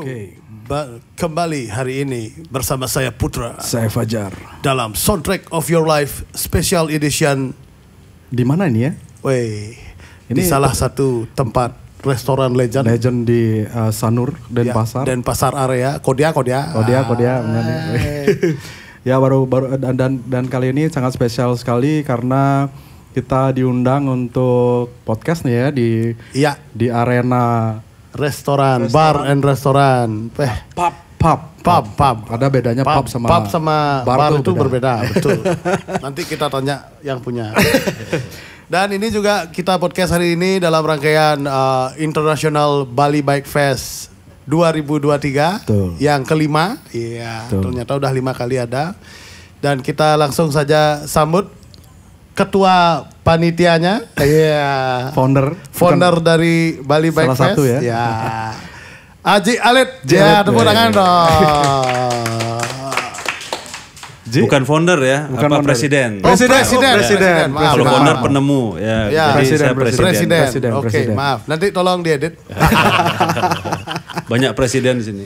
Oke. Ba- kembali hari ini bersama saya Putra Saya Fajar. dalam Soundtrack of Your Life Special Edition. Di mana ini ya? Di Ini salah satu tempat restoran legend Legend di uh, Sanur dan ya, Pasar. dan pasar area Kodia Kodia. Kodia, Kodia. Hai. ya baru baru dan, dan dan kali ini sangat spesial sekali karena kita diundang untuk podcast nih ya di Iya, di arena restoran, bar and restoran. Eh, pub pub pub, pub. Ada bedanya pub, sama pub sama bar, bar, tuh itu beda. berbeda, betul. Nanti kita tanya yang punya. Dan ini juga kita podcast hari ini dalam rangkaian uh, International Bali Bike Fest 2023 Betul. yang kelima. Iya, ternyata udah lima kali ada. Dan kita langsung saja sambut ketua panitianya, iya, Founder. founder dari Bali Bike Salah Fest. satu ya. Aji Alit, Aji ya Alit, tepuk ya. tangan dong. Ji- Bukan founder ya, Bukan apa founder. presiden. Oh, Presiden, presiden, oh, presiden. maaf, Kalau maaf, founder maaf. penemu ya. Ya, jadi saya presiden, presiden. Presiden. Presiden, Oke, presiden. maaf. Nanti tolong diedit. Banyak presiden di sini.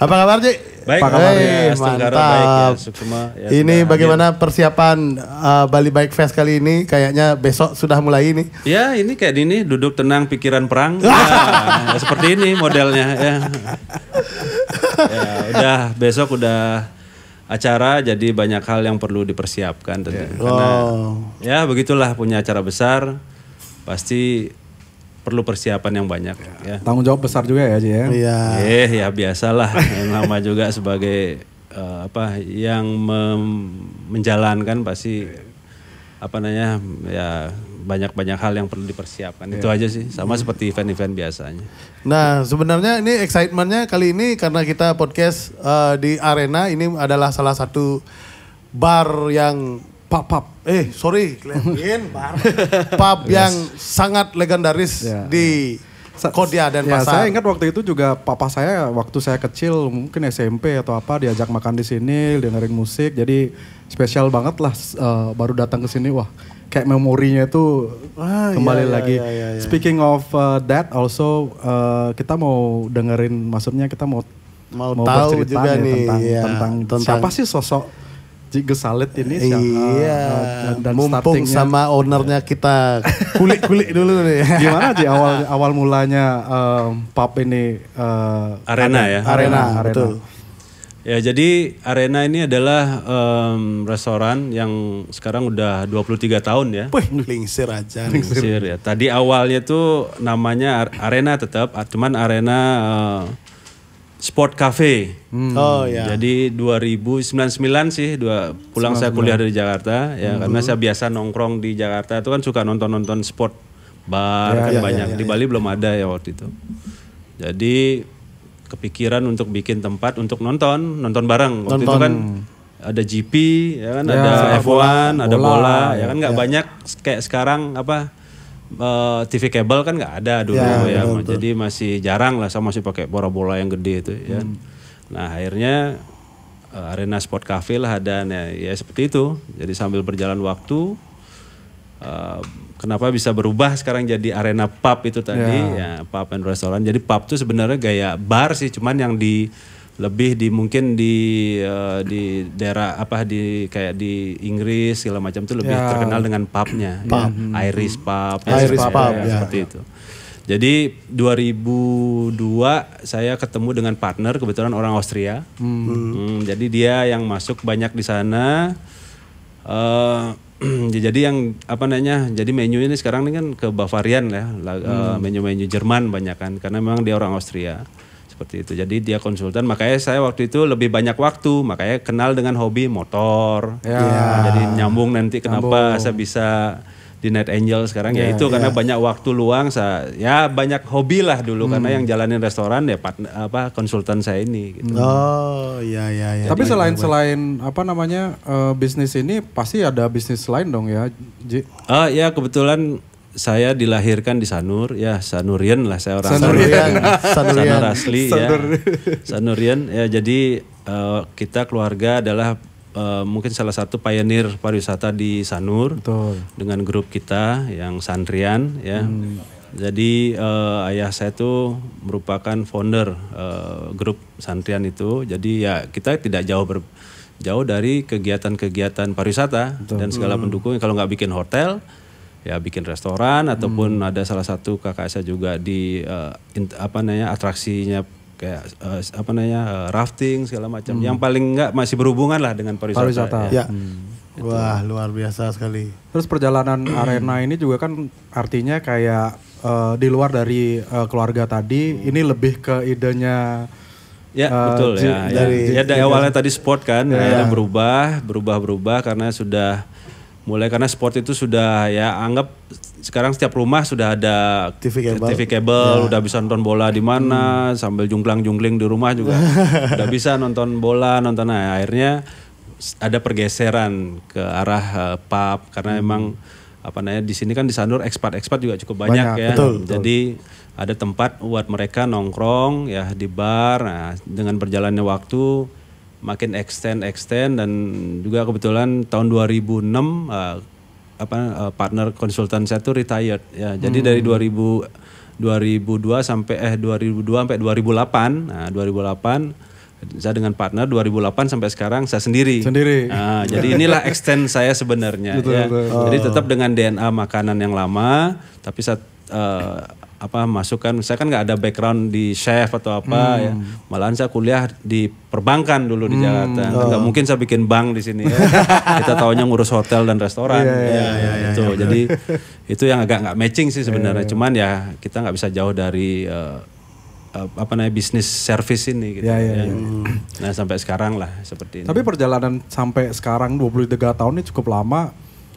Apa kabar, Ji? Baik, Apa kabar, ya, Hey, mantap. baik ya, Suksuma. Ya, ini sudah bagaimana persiapan uh, Bali Bike Fest kali ini? Kayaknya besok sudah mulai ini. Ya, ini kayak ini duduk tenang pikiran perang. ya, ya, seperti ini modelnya ya. ya, udah besok udah acara jadi banyak hal yang perlu dipersiapkan tentunya. Karena Oh. ya begitulah punya acara besar pasti perlu persiapan yang banyak ya. Tanggung jawab besar juga ya, Ji ya. Iya. Eh ya biasalah yang nama juga sebagai eh, apa yang mem- menjalankan pasti apa namanya ya banyak-banyak hal yang perlu dipersiapkan. Itu aja sih sama seperti event-event biasanya. Nah, sebenarnya ini excitementnya kali ini karena kita podcast uh, di arena ini adalah salah satu bar yang Pub pub. eh sorry, Glenn, bar pub yang sangat legendaris Ya, di Sa- Kodia dan ya, Pasar. saya ingat waktu itu juga papa saya waktu saya kecil mungkin SMP atau apa diajak makan di sini dengerin musik jadi spesial banget lah eh, baru datang ke sini wah kayak memorinya itu Ah, kembali iya, iya, lagi. iya, iya, iya. Speaking of uh, that also eh, kita mau dengerin maksudnya kita mau Mau tahu bercerita juga nih, tentang, ya, tentang tentang- siapa sih sosok Salit ini siapa, Iya, eh, dan, dan mumpung sama ownernya kita kulik-kulik dulu nih. Gimana sih awal awal mulanya em, pub ini eh, Arena ada? ya? Arena, arena. betul. Ya jadi Arena ini adalah em, restoran yang sekarang udah 23 tahun ya. Wih, lingsir aja. nih. Mesir ya. Tadi awalnya tuh namanya Ar- Arena tetap, ah, cuman Arena eh, Sport Cafe. Oh ya. Jadi 2099 sih dua pulang saya kuliah dari Jakarta ya karena saya biasa nongkrong di Jakarta itu kan suka nonton-nonton sport bar kan banyak di Bali belum ada ya waktu itu. Jadi kepikiran untuk bikin tempat untuk nonton, nonton bareng. Waktu itu Nonton. kan ada GP ya kan ada F1, ada bola, bola, ya kan nggak banyak kayak sekarang apa eh, TV kabel kan nggak ada dulu Ya, ya, jadi masih jarang lah saya masih pakai bola-bola yang gede itu ya. Nah akhirnya eh, arena sport cafe lah ada nah, ya seperti itu. Jadi sambil berjalan waktu eh, kenapa bisa berubah sekarang jadi arena pub itu tadi ya pub and restoran. Jadi pub tuh sebenarnya gaya bar sih cuman yang di lebih di mungkin di eh, di daerah apa di kayak di Inggris segala macam tuh lebih terkenal dengan pubnya ya. Irish pub, ya, Irish seperti- pub, ya, ya. seperti itu. Jadi 2002 saya ketemu dengan partner kebetulan orang Austria. Hmm, jadi dia yang masuk banyak di sana. Eh, jadi yang apa namanya? Jadi menu ini sekarang ini kan ke Bavarian ya, menu-menu Jerman banyak kan karena memang dia orang Austria. Seperti itu. Jadi dia konsultan, makanya saya waktu itu lebih banyak waktu, makanya kenal dengan hobi motor. Nah, jadi nyambung nanti kenapa saya bisa di Night Angel sekarang ya itu karena banyak waktu luang saya ya banyak hobi lah dulu karena yang jalanin restoran ya partner, apa konsultan saya ini gitu. Oh, iya iya iya. Tapi selain selain apa namanya eh, bisnis ini pasti ada bisnis lain dong ya, Ji. Oh ya kebetulan saya dilahirkan di Sanur ya Sanurian lah saya orang Sanurian, Sanur Sanurian. asli ya Sanurian ya jadi eh, kita keluarga adalah eh, mungkin salah satu pioneer pariwisata di Sanur Betul. dengan grup kita yang Sanrian ya Jadi eh, ayah saya tuh merupakan founder eh, grup Santrian itu. Jadi ya kita tidak jauh ber, jauh dari kegiatan-kegiatan pariwisata dan segala pendukung. Kalau nggak bikin hotel, ya bikin restoran ataupun ada salah satu kakak saya juga di eh, int- apa namanya atraksinya kayak eh, apa namanya eh, rafting segala macam. Yang paling nggak masih berhubungan lah dengan pariwisata. Pariwisata. ya. Ya. Wah, luar biasa sekali. Terus perjalanan arena ini juga kan artinya kayak eh, di luar dari eh, keluarga tadi, ini lebih ke idenya Ya eh, betul Ji- ya. dari- ya, ya dari awalnya tadi sport kan, akhirnya berubah, berubah, berubah karena sudah mulai karena sport itu sudah ya anggap sekarang setiap rumah sudah ada TV cable. TV cable, udah bisa nonton bola di mana, sambil jungklang-jungkling di rumah juga udah bisa nonton bola, nonton nah, akhirnya ada pergeseran ke arah eh, pub karena emang apa namanya di sini kan di Sanur expat-expat juga cukup banyak, Banyak, ya. betul, betul. Jadi ada tempat buat mereka nongkrong ya di bar. Nah, dengan berjalannya waktu makin extend extend dan juga kebetulan tahun 2006 eh, apa eh, partner konsultan saya tuh retired ya. Jadi dari 2000 2002 sampai eh 2002 sampai 2008. Nah, 2008 saya dengan partner 2008 sampai sekarang saya sendiri. Sendiri. Nah, jadi inilah extend saya sebenarnya ya. Jadi tetap dengan DNA makanan yang lama, tapi saya eh, apa masukkan saya kan nggak ada background di chef atau apa ya. Malahan saya kuliah di perbankan dulu di Jakarta. Nggak mungkin saya bikin bank di sini ya. Kita taunya ngurus hotel dan restoran. Ya, itu. Jadi itu yang agak nggak matching sih sebenarnya. Cuman ya kita nggak bisa jauh dari eh, apa namanya bisnis service ini gitu. Ya, ya, ya. Nah, sampai sekarang lah seperti ini. Tapi perjalanan sampai sekarang 23 tahun ini cukup lama.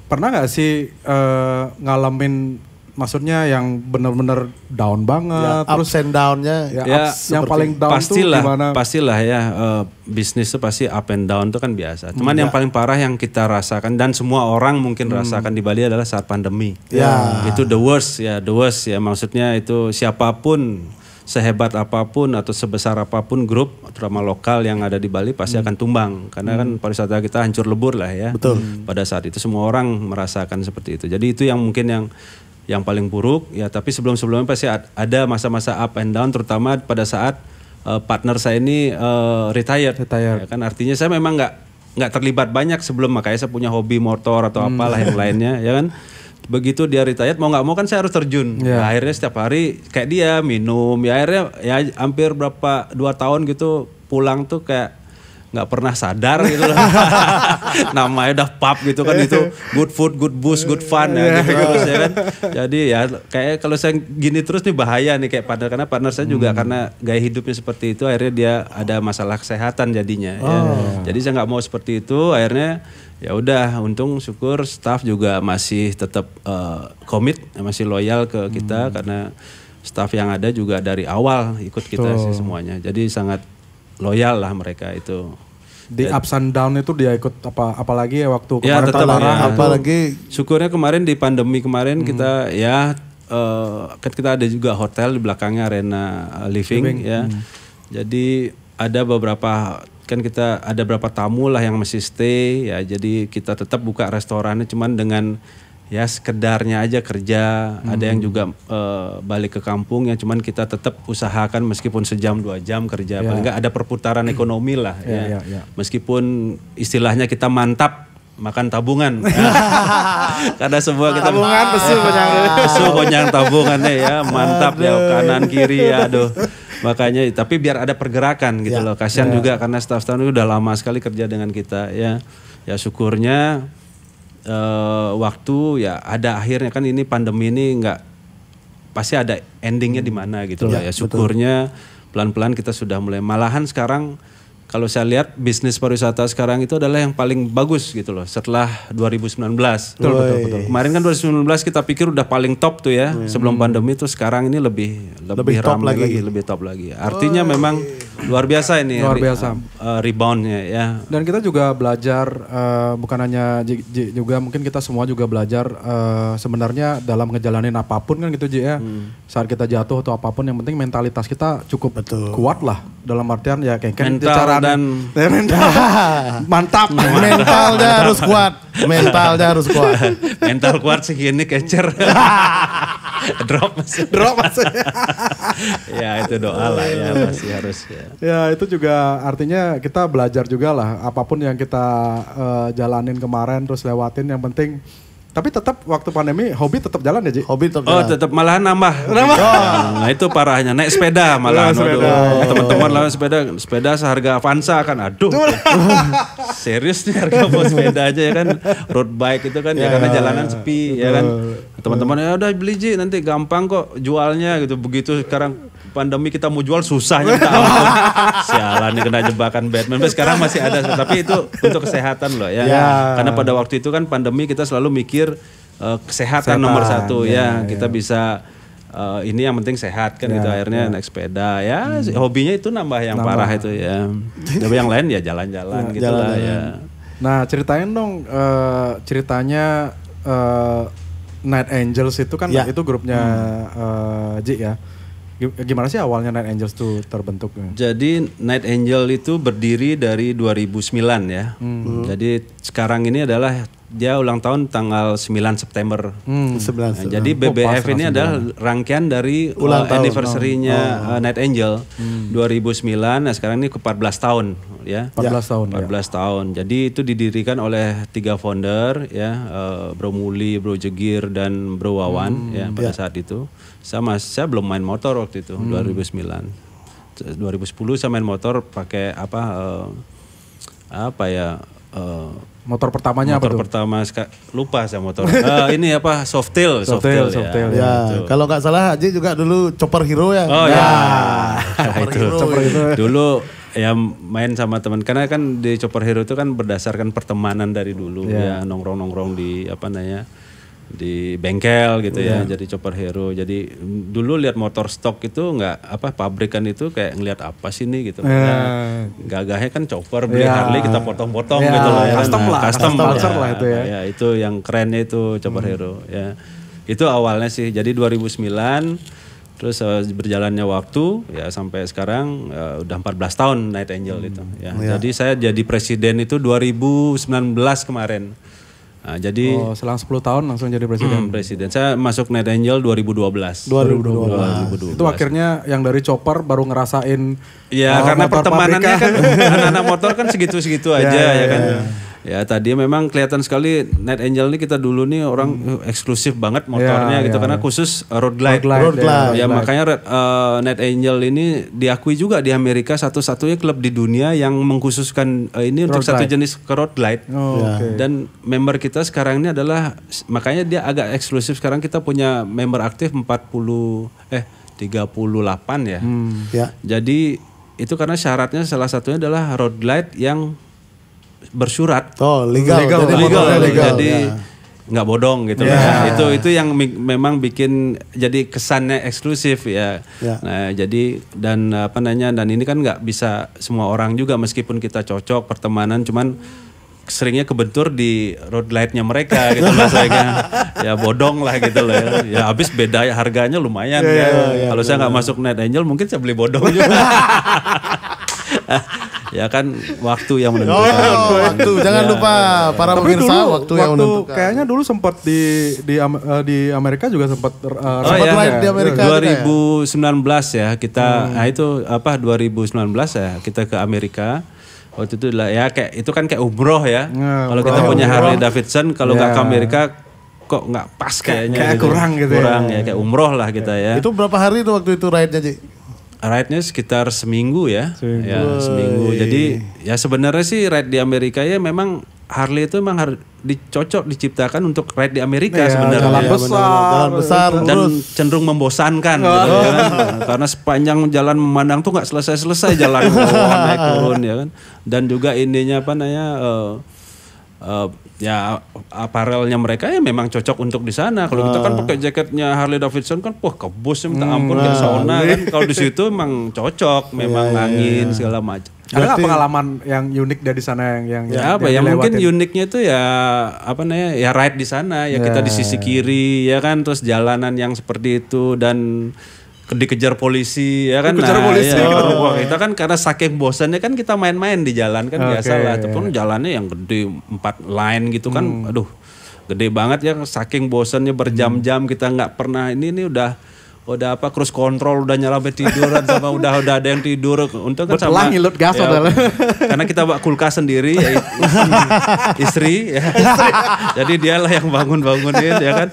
Pernah nggak sih eh, ngalamin maksudnya yang benar-benar down banget, Ya, terus and down-nya ya, Ya, ups yang paling down tuh pastilah, gimana? pastilah ya eh, bisnis itu pasti up and down itu kan biasa. Cuman Hmm, yang paling parah yang kita rasakan dan semua orang mungkin rasakan di Bali adalah saat pandemi. Ya. Itu the worst ya, the worst ya maksudnya itu siapa pun sehebat apa pun atau sebesar apa pun grup terutama lokal yang ada di Bali pasti akan tumbang karena kan pariwisata kita hancur lebur lah ya. Betul. Pada saat itu semua orang merasakan seperti itu. Jadi itu yang mungkin yang yang paling buruk ya tapi sebelum-sebelumnya pasti ad- ada masa-masa up and down terutama pada saat eh, partner saya ini eh, retired. Retired. Ya kan artinya saya memang nggak nggak terlibat banyak sebelum makanya saya punya hobi motor atau apalah yang lainnya ya kan. Begitu dia retired mau nggak mau kan saya harus terjun. Iya. Nah, akhirnya setiap hari kayak dia minum ya akhirnya ya hampir berapa dua tahun gitu pulang tuh kayak nggak pernah sadar gitu loh. Namanya udah pub gitu kan itu good food, good booze, good fun ya gitu terus ya kan. Jadi ya kayak kalau saya gini terus nih bahaya nih kayak partner karena partner saya juga karena gaya hidupnya seperti itu akhirnya dia ada masalah kesehatan jadinya ya. Jadi saya nggak mau seperti itu akhirnya ya udah untung syukur staff juga masih tetap eh, komit masih loyal ke kita karena staff yang ada juga dari awal ikut kita sih semuanya. Jadi sangat loyal lah mereka itu. di ups and down itu dia ikut apa apalagi ya waktu Ya kemarin tetap terlarang ya. apalagi Syukurnya kemarin di pandemi kemarin kita ya kan kita ada juga hotel di belakangnya arena eh, living, ya. Jadi ada beberapa kan kita ada beberapa tamu lah yang masih stay ya. Jadi kita tetap buka restorannya cuman dengan ya sekedarnya aja kerja. Ada yang juga eh, balik ke kampung ya cuman kita tetap usahakan meskipun sejam dua jam kerja. Paling nggak ada perputaran ekonomi lah Ya, ya. ya, ya. Meskipun istilahnya kita mantap makan tabungan. Karena semua kita Tabungan, pesu, konyang. Pesu konyang tabungannya ya, mantap ya kanan kiri ya aduh. Makanya tapi biar ada pergerakan gitu loh. Kasihan juga karena staff-staff itu udah lama sekali kerja dengan kita ya. Ya syukurnya eh, waktu ya ada akhirnya kan ini pandemi ini nggak pasti ada endingnya di mana gitu loh ya. Syukurnya pelan-pelan kita sudah mulai malahan sekarang kalau saya lihat bisnis pariwisata sekarang itu adalah yang paling bagus gitu loh setelah 2019. Betul, betul, betul. Kemarin kan 2019 kita pikir udah paling top tuh ya sebelum pandemi itu sekarang ini lebih lebih, Lebih top ramai lagi. lagi. lebih top lagi. Artinya memang luar biasa ini Luar re- biasa. eh, reboundnya ya. Dan kita juga belajar eh, bukan hanya Ji, Ji, juga mungkin kita semua juga belajar eh, sebenarnya dalam ngejalanin apa pun kan gitu Ji ya. Hmm. Saat kita jatuh atau apa pun yang penting mentalitas kita cukup kuat lah dalam artian ya kayak kan Mental cara- dan- Ya, mental. mantap. mentalnya harus kuat mentalnya harus kuat Mental kuat segini kecer. drop maksudnya. Drop maksudnya. ya itu doa lah ya pasti harus ya. Ya itu juga artinya kita belajar juga lah apa pun yang kita eh, jalanin kemarin terus lewatin yang penting tapi tetap waktu pandemi hobi tetap jalan ya Ji? Hobi tetap Oh jalan. tetap malahan nambah. Nah itu parahnya naik sepeda malahan. Sepeda. Waduh. Teman-teman lawan sepeda sepeda seharga Avanza kan. Aduh. Serius nih harga buat sepeda aja ya kan. Road bike itu kan ya, karena jalanan sepi ya kan. Teman-teman ya udah beli Ji nanti gampang kok jualnya gitu. Begitu sekarang pandemi kita mau jual susahnya minta ampun. Sialan nih kena jebakan Batman. Tapi sekarang masih ada tapi itu untuk kesehatan loh ya. Ya. Karena pada waktu itu kan pandemi kita selalu mikir eh, kesehatan, nomor satu ya, kita bisa eh, ini yang penting sehat kan gitu akhirnya naik sepeda ya hobinya itu nambah yang parah itu ya tapi yang lain ya jalan-jalan gitu lah ya Nah ceritain dong eh, ceritanya eh, Night Angels itu kan Ya. itu grupnya eh, Ji ya. Gi- Gimana sih awalnya Night Angels tuh terbentuk? jadi Night Angel itu berdiri dari 2009 ya jadi sekarang ini adalah dia ulang tahun tanggal 9 September Hmm. Sebelas. Nah, jadi BBF ini adalah rangkaian dari Ulang uh, tahun. anniversary-nya uh, Night Angel 2009. Nah, sekarang ini ke 14 tahun ya. 14 tahun ya. 14 tahun. Jadi itu didirikan oleh tiga founder ya, uh, Bro Muli, Bro Jegir dan Bro Wawan ya pada saat itu. Sama saya belum main motor waktu itu 2009. 2010 saya main motor pakai apa uh, apa ya uh, Motor pertamanya apa motor tuh? pertama lupa saya motor. Eh, ini apa Softail, Softail, Softail, ya. Ya, Itu. kalau nggak salah Haji juga dulu chopper hero ya. Oh ya. itu. Chopper Hero. Dulu ya main sama teman karena kan di Chopper Hero itu kan berdasarkan pertemanan dari dulu ya nongkrong-nongkrong di apa namanya di bengkel gitu ya jadi chopper hero. Jadi dulu lihat motor stok itu nggak apa pabrikan itu kayak ngelihat apa sih nih gitu. Karena gagahnya kan chopper beli Ya. Harley kita potong-potong Ya, gitu loh ya kan. custom Nah, lah, custom, custom culture lah itu ya. ya itu yang kerennya itu chopper hero ya. Itu awalnya sih jadi 2009 terus eh, berjalannya waktu ya sampai sekarang eh, udah 14 tahun Night Angel itu ya. Jadi saya jadi presiden itu 2019 kemarin Nah, jadi Oh, selang 10 tahun langsung jadi presiden. hmm, presiden saya masuk Night Angel 2012 2012. Itu akhirnya yang dari chopper baru ngerasain Ya oh, karena pertemanannya pabrikan. kan anak-anak motor kan segitu-segitu aja Ya, ya, ya, kan. Ya tadi memang kelihatan sekali Night Angel ini kita dulu nih orang eh, eksklusif banget motornya Ya, gitu ya, karena khusus road glide. Road glide, Road glide. Ya makanya eh, Night Angel ini diakui juga di Amerika satu-satunya klub di dunia yang mengkhususkan eh, ini untuk satu jenis ke road glide. Oh, oke. Dan member kita sekarang ini adalah makanya dia agak eksklusif sekarang kita punya member aktif 40 eh 38 ya. Ya. Jadi itu karena syaratnya salah satunya adalah road glide yang bersurat. Oh, legal. Legal, Jadi legal, motornya legal. jadi ya. nggak bodong gitu. Nah, itu itu yang memang bikin jadi kesannya eksklusif ya. Ya. Nah jadi dan apa namanya dan ini kan nggak bisa semua orang juga meskipun kita cocok pertemanan cuman seringnya kebentur di road glide-nya mereka gitu loh saya ya bodong lah gitu loh ya. ya habis beda harganya lumayan ya, kalau saya nggak masuk Night Angel mungkin saya beli bodong juga ya kan waktu yang menentukan Oh, waktu. Jangan lupa para Tapi pemirsa dulu waktu, yang menentukan. kayaknya dulu sempat di di eh, di Amerika juga sempat uh, Oh Sempat ya, live di Amerika juga ya? 2019 ya kita, nah itu apa 2019 ya kita ke Amerika. Waktu itu lah ya kayak itu kan kayak umroh ya. Nah, kalau kita umroh. punya Harley Davidson, kalau nggak Ya. ke Amerika kok nggak pas kayaknya. kayak kurang gitu ya. Kurang ya kayak umroh lah kita ya. Itu berapa hari itu waktu itu ride-nya, Ji? Ride-nya sekitar seminggu ya. Seminggu. Ya, seminggu. Jadi ya sebenarnya sih ride di Amerika ya memang Harley itu memang harus dicocok diciptakan untuk ride di Amerika Ya, sebenarnya. jalan ya. besar. Jalan besar, dan terus. cenderung membosankan gitu ya kan. karena sepanjang jalan memandang tuh nggak selesai-selesai jalan oh, naik turun ya kan dan juga ininya apa namanya eh, eh, ya aparelnya mereka ya memang cocok untuk di sana. Kalau kita kan pakai jaketnya Harley Davidson kan wah kebus ya minta ampun kayak sauna kan. Kalau di situ memang cocok memang angin segala macam. Ada nggak pengalaman yang unik dari sana yang yang ya apa ya yang mungkin dilewatin? uniknya itu ya apa namanya ya ride di sana ya kita di sisi kiri ya kan terus jalanan yang seperti itu dan dikejar polisi ya kan? Dikejar polisi. ya, Oh. kita kan karena saking bosannya kan kita main-main di jalan kan Oke, biasa lah ataupun jalannya yang gede empat line gitu kan Hmm. aduh gede banget ya saking bosannya berjam-jam kita nggak pernah ini ini udah udah apa cruise control udah nyala tiduran sama udah udah ada yang tidur. Untuk kan sama ngilut gas ya, karena kita bawa kulkas sendiri ya istri ya. Jadi dialah yang bangun bangunin ya kan?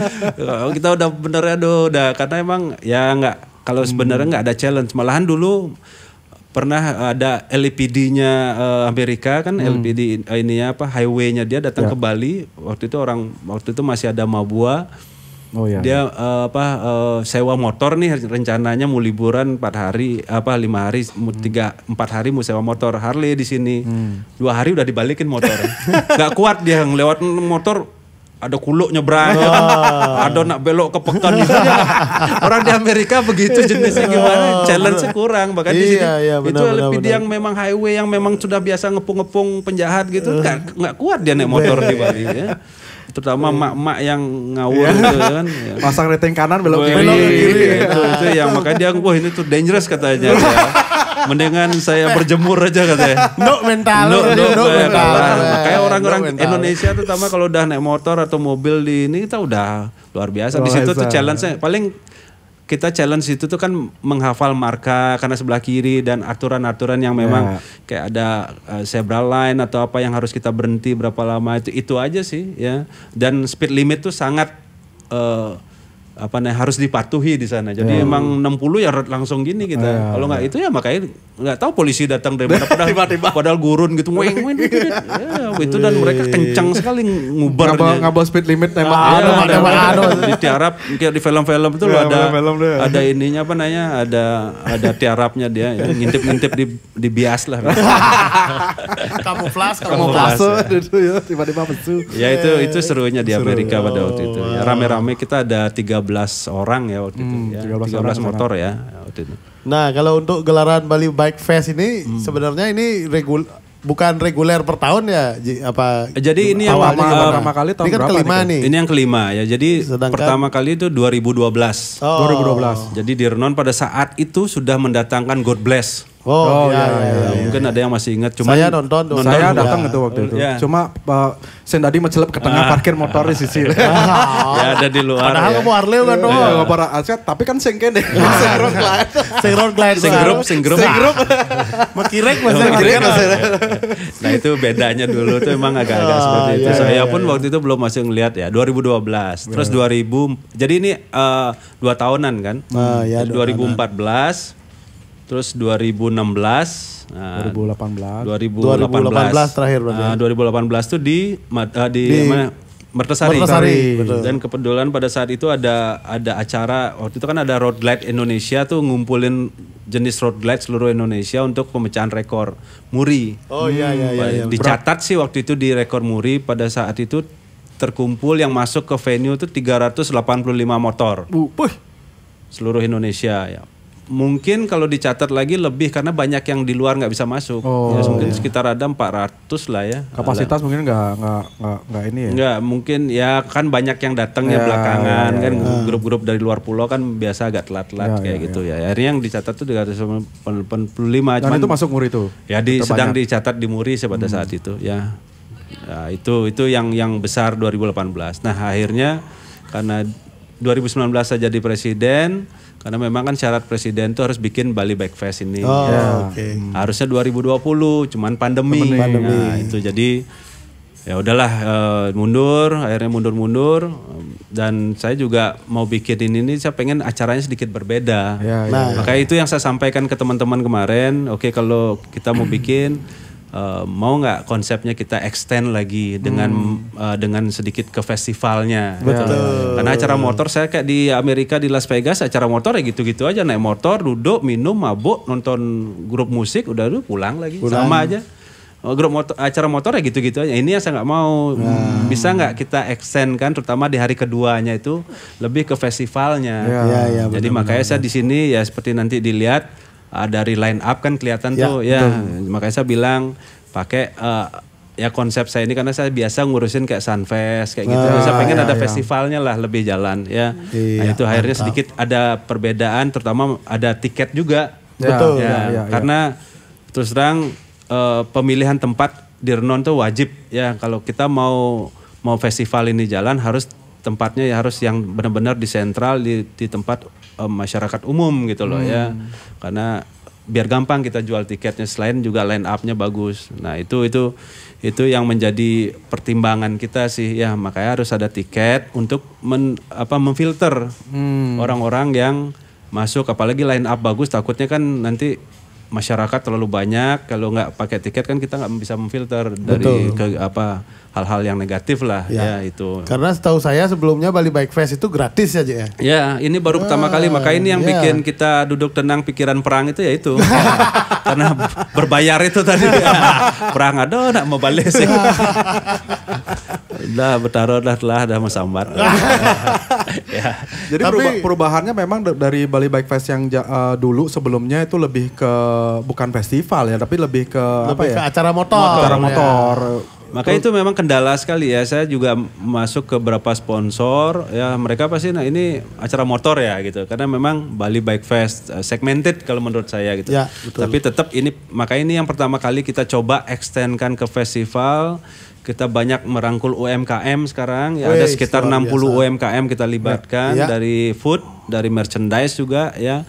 Kita udah bener aduh udah karena emang ya nggak kalau sebenarnya nggak ada challenge. Malahan dulu pernah ada LPD-nya eh, Amerika kan LPD ininya apa highway-nya dia datang ke Bali. Waktu itu orang waktu itu masih ada Mabua. Oh iya. dia eh, apa eh, sewa motor nih rencananya mau liburan empat hari apa lima hari mau tiga empat hari mau sewa motor Harley di sini. Dua hari udah dibalikin motor. Nggak kuat dia ngelewat motor ada kuluk nyebrang. Ada nak belok ke pekan. Gitu orang di Amerika begitu jenisnya gimana? Challenge kurang. Bahkan di sini Iya, iya, itu benar, benar, LPD yang memang highway yang memang sudah biasa ngepung-ngepung penjahat gitu nggak nggak kuat dia naik motor di Bali ya terutama mak-mak yang ngawur gitu kan ya. Pasang rating kanan belok kiri. itu, itu yang makanya dia wah ini tuh dangerous katanya ya. Mendingan saya berjemur aja katanya. No mental. No, no, No mental. kalah. Makanya orang-orang No mental. Indonesia terutama kalau udah naik motor atau mobil di ini kita udah luar biasa. Di situ tuh biasa. challenge-nya paling kita challenge itu tuh kan menghafal marka karena sebelah kiri dan aturan-aturan yang memang kayak ada uh, zebra line atau apa yang harus kita berhenti berapa lama itu itu aja sih ya. Dan speed limit tuh sangat uh, apa nih harus dipatuhi di sana. Jadi emang 60 ya langsung gini kita. Kalau nggak itu ya makanya nggak tahu polisi datang dari mana padahal, padahal gurun gitu. Weng, weng, weng, weng. ya, itu dan mereka kencang sekali ngubar. Ngabal, ngabal speed limit nembak. Ya, Ada, ada, ada. di tiarap kayak di film-film itu Ya, ada film-film tuh. ada ininya apa namanya ada ada tiarapnya dia ya, ngintip-ngintip di di bias lah. Kamuflas, Mau kamuflas. masuk itu ya tiba-tiba pesu. ya itu itu serunya di Amerika pada waktu itu. Ya, rame-rame kita ada 13 orang ya waktu itu ya. 13 13, orang motor ya waktu itu. Nah, kalau untuk gelaran Bali Bike Fest ini sebenarnya ini regul bukan reguler per tahun ya, apa? Jadi ini yang Awalnya uh, pertama kali tahun ini kan berapa kelima nih, nih. ini yang kelima ya. Jadi Sedangkan- pertama kali itu 2012. Oh. 2012. Jadi di Renon pada saat itu sudah mendatangkan God Bless. Oh, Oh, iya, iya, iya, Ya, iya. mungkin ada yang masih ingat. Cuman Saya nonton tuh. Saya Nonton, datang ya. itu waktu itu. Ya. Cuma uh, Sendadi mencelup ke tengah parkir motor di sisi. ya ada di luar. Padahal ya. kamu Harley kan Oh, no. nggak para aset, tapi kan sing kene. Sing road glide. Sing road glide. Sing grup, sing grup. Grup. Nah itu bedanya dulu tuh emang agak-agak Ah, seperti itu. iya, Saya pun waktu itu belum masih ngeliat ya 2012. Terus 2000 jadi ini eh, dua tahunan kan. Ah, ya, Jadi dua 2014 terus 2016 nah, 2018. 2018, 2018 terakhir berarti. Ah, 2018 tuh di ah, di, Di mana? Mertasari. Mertasari, betul. Dan kebetulan pada saat itu ada ada acara waktu itu kan ada Road Glide Indonesia tuh ngumpulin jenis road glide seluruh Indonesia untuk pemecahan rekor muri. Oh iya iya iya. iya. Dicatat sih waktu itu di rekor muri pada saat itu terkumpul yang masuk ke venue itu 385 motor Bu, puh. seluruh Indonesia ya. Mungkin kalau dicatat lagi lebih karena banyak yang di luar nggak bisa masuk. Oh, ya, mungkin sekitar ada 400 lah ya. Kapasitas mungkin nggak nggak nggak nggak ini ya. Enggak, mungkin ya kan banyak yang datang ya, Ya, belakangan ya, ya, kan grup-grup dari luar pulau kan biasa agak telat-telat Ya, kayak ya, gitu ya. Akhirnya yang dicatat tuh 385 Dan cuman itu masuk muri itu. ya di sedang dicatat di Muri pada Hmm. saat itu ya. Ya, itu itu yang yang besar 2018. Nah, akhirnya karena 2019 saya jadi presiden karena memang kan syarat presiden tuh harus bikin Bali Bike Fest ini. Oh, Ya. oke. Harusnya 2020, cuman pandemi. Nah, itu jadi ya udahlah eh, mundur, akhirnya mundur-mundur dan saya juga mau bikin ini nih saya pengen acaranya sedikit berbeda. Ya, ya. Nah, Makanya itu yang saya sampaikan ke teman-teman kemarin. Oke kalau kita mau bikin eh, mau nggak konsepnya kita extend lagi dengan eh, dengan sedikit ke festivalnya. Betul. Karena acara motor saya kayak di Amerika di Las Vegas acara motor ya gitu-gitu aja naik motor duduk minum mabuk nonton grup musik udah dulu pulang lagi sama aja. Oh, grup motor, acara motor ya gitu-gitu aja. Ini yang saya nggak mau. Bisa nggak kita extend kan, terutama di hari keduanya itu lebih ke festivalnya. Ya. Iya iya. Jadi makanya saya di sini ya seperti nanti dilihat uh, dari line up kan kelihatan Ya, tuh ya. Makanya saya bilang pakai uh, ya konsep saya ini karena saya biasa ngurusin kayak Sunfest kayak gitu. saya pengen ada festivalnya lah lebih jalan ya. nah Iya, itu akhirnya sedikit ada perbedaan terutama ada tiket juga. Ya, Betul. Ya, ya, ya, ya. karena terus terang eh, pemilihan tempat di Renon tuh wajib ya kalau kita mau mau festival ini jalan harus tempatnya ya harus yang benar-benar di sentral di, di tempat eh, masyarakat umum gitu loh ya. Karena biar gampang kita jual tiketnya selain juga line up-nya bagus. Nah itu itu itu yang menjadi pertimbangan kita sih. Ya makanya harus ada tiket untuk men, apa memfilter orang-orang yang masuk. Apalagi line up bagus takutnya kan nanti masyarakat terlalu banyak kalau nggak pakai tiket kan kita nggak bisa memfilter dari ke apa hal-hal yang negatif lah ya, itu Karena setahu saya sebelumnya Bali Bike Fest itu gratis aja ya. Ya, ini baru pertama kali. Maka ini yang iya. bikin kita duduk tenang pikiran perang itu ya itu. Karena berbayar itu tadi. perang ada nak mau balik sih. Udah bertaruh dah telah dah sambat. ya. Jadi Tapi- peruba- perubahannya memang da- dari Bali Bike Fest yang eh, dulu sebelumnya itu lebih ke bukan festival ya, tapi lebih ke apa Lebih ya? ke acara motor. Acara Ya. motor. Maka itu memang kendala sekali ya. Saya juga masuk ke beberapa sponsor ya mereka pasti nah ini acara motor ya gitu. Karena memang Bali Bike Fest uh, segmented kalau menurut saya gitu. Ya, betul. Tapi tetap ini maka ini yang pertama kali kita coba extendkan ke festival. Kita banyak merangkul UMKM sekarang. Ya ada Wih, sekitar luar 60 UMKM kita libatkan Ya. dari food, dari merchandise juga ya.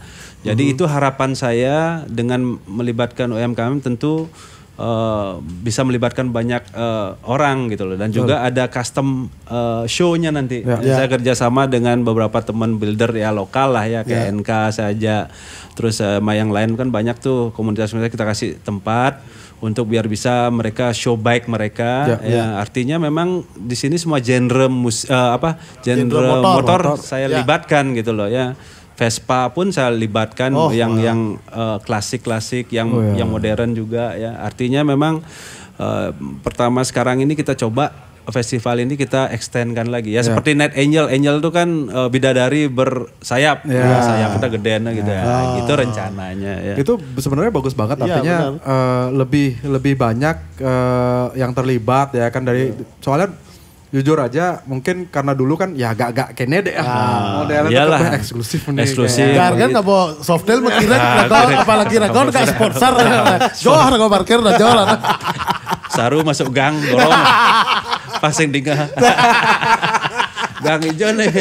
Jadi itu harapan saya dengan melibatkan UMKM tentu eh, bisa melibatkan banyak eh, orang gitu loh. Dan juga ada custom eh, show-nya nanti. Saya kerjasama dengan beberapa teman builder ya lokal lah ya kayak NK saja. Terus sama yang lain kan banyak tuh komunitas-komunitas. Kita kasih tempat untuk biar bisa mereka show bike mereka ya, artinya memang di sini semua genre mus eh, apa genre, motor, saya libatkan gitu loh ya. Vespa pun saya libatkan yang yang eh, klasik-klasik yang yang modern juga ya. Artinya memang eh, pertama sekarang ini kita coba festival ini kita extendkan lagi ya seperti Night Angel Angel itu kan eh, bidadari bersayap ya. sayapnya gedean gitu ya itu rencananya ya Itu sebenarnya bagus banget Iya, artinya eh, lebih lebih banyak eh, yang terlibat ya kan dari soalnya jujur aja mungkin karena dulu kan ya agak-agak kene deh ya. Modelnya tuh iyalah. kan eksklusif nih. Eksklusif. kayak- Gar kan nggak mau makira ragon apalagi ragon nggak sponsor. Johor nggak parkir dah johor. Saru masuk gang dorong pasang dingah. gang hijau nih.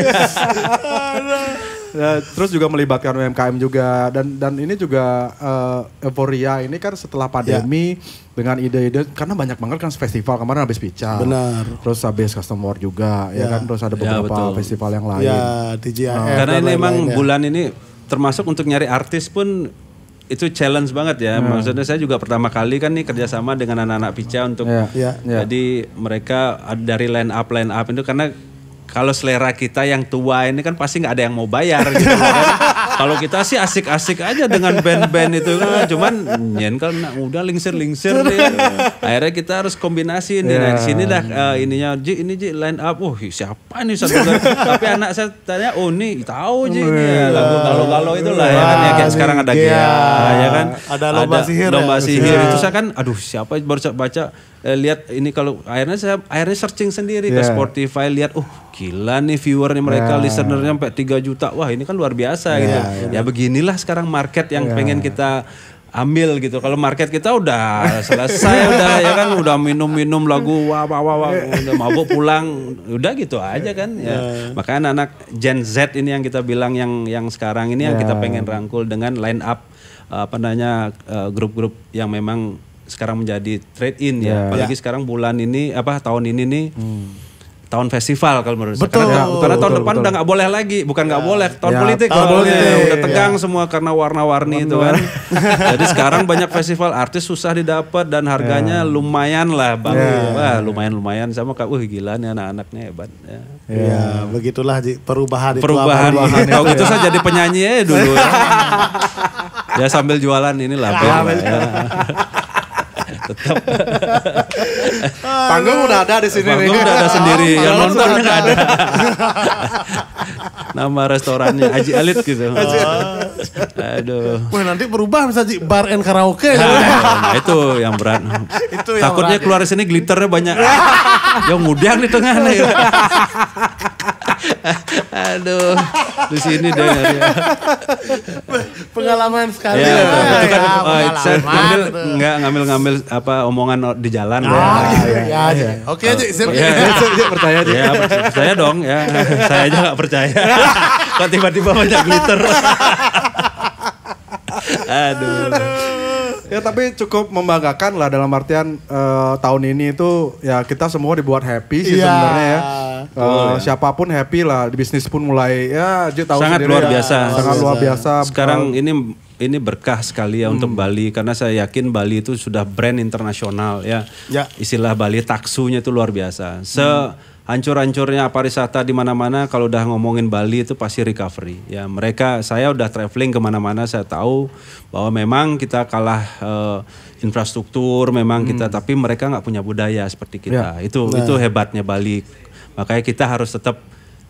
Ya, terus juga melibatkan UMKM juga dan dan ini juga eh, euforia ini kan setelah pandemi dengan ide-ide karena banyak banget kan festival kemarin habis pica. Benar. Terus habis custom war juga ya, kan terus ada beberapa betul. festival yang lain. Ya TGIF. Karena dan ini emang bulan ini termasuk untuk nyari artis pun itu challenge banget ya. Maksudnya saya juga pertama kali kan nih kerjasama dengan anak-anak pica untuk Iya. Ya. jadi mereka dari line up line up itu karena kalau selera kita yang tua ini kan pasti nggak ada yang mau bayar gitu kan. Kalau kita sih asik-asik aja dengan band-band itu kan. Cuman nyen kan nah, udah lingsir-lingsir nih. Akhirnya kita harus kombinasi nih. Nah, di sini dah eh, ininya Ji ini Ji line up. Oh, siapa nih satu Tapi anak saya tanya, "Oh, nih tahu Ji ini ya, lagu galau-galau itulah ya kan ya kayak sekarang ada iya. Gia ya kan. Ada lomba sihir ya. Lomba sihir Iya. itu saya kan aduh siapa baru baca eh, lihat ini kalau akhirnya saya akhirnya searching sendiri ke Yeah. Spotify lihat oh gila nih viewernya mereka listenernya sampai 3 juta. Wah ini kan luar biasa gitu. ya beginilah sekarang market yang pengen kita ambil gitu. Kalau market kita udah selesai udah ya kan? Udah minum-minum lagu wah wah wah, wah, udah mabuk pulang. Udah gitu aja kan ya. Makanya anak Gen Z ini yang kita bilang yang yang sekarang ini yang kita pengen rangkul dengan line up apa namanya eh, grup-grup yang memang sekarang menjadi trade in ya apalagi sekarang bulan ini apa tahun ini nih tahun festival kalau menurut saya. Betul. karena, Ya, karena tahun depan udah nggak boleh lagi bukan nggak boleh tahun Ya, politik tahun politik, udah tegang semua karena warna-warni itu kan. Jadi sekarang banyak festival artis susah didapat dan harganya lumayan lah bang. Wah lumayan lumayan sama kak wah gila nih anak-anaknya hebat. Ya. Ya, begitulah Ji, perubahan itu perubahan, perubahan kalau gitu saya jadi penyanyi aja dulu ya. ya sambil jualan inilah lah, ya. Tetap Panggung udah ada di sini nih. Panggung udah ada sendiri yang nonton nggak ada nama restorannya Haji Alit gitu aduh Wah nanti berubah bisa Ji, bar and karaoke. Nah, itu yang berat. Itu yang Takutnya berat, keluar dari sini glitternya banyak. yang ngudang di tengah nih. Aduh, di sini deh. Ya, Pengalaman sekali. ya, Ya, itu kan ya, oh, saya ngambil nggak ngambil-ngambil apa omongan di jalan. Ah, ya. iya, iya, iya. Oke, Cik, sip. Ya, Dia percaya aja. ya, percaya dong ya. Saya aja nggak percaya. Kok tiba-tiba banyak glitter. Aduh. Ya tapi cukup membanggakan lah dalam artian eh, tahun ini itu ya kita semua dibuat happy sih Iya. sebenarnya ya. Eh, Siapa pun happy lah, di bisnis pun mulai ya Ji tahu Sangat sendiri luar ya, biasa. Sangat luar biasa. Sekarang ini ini berkah sekali ya untuk Bali karena saya yakin Bali itu sudah brand internasional ya. Ya. Istilah Bali taksunya itu luar biasa. Se hancur-hancurnya pariwisata di mana-mana kalau udah ngomongin Bali itu pasti recovery. Ya, mereka saya udah traveling ke mana-mana saya tahu bahwa memang kita kalah eh, infrastruktur, memang kita tapi mereka nggak punya budaya seperti kita. Itu itu hebatnya Bali. Makanya kita harus tetap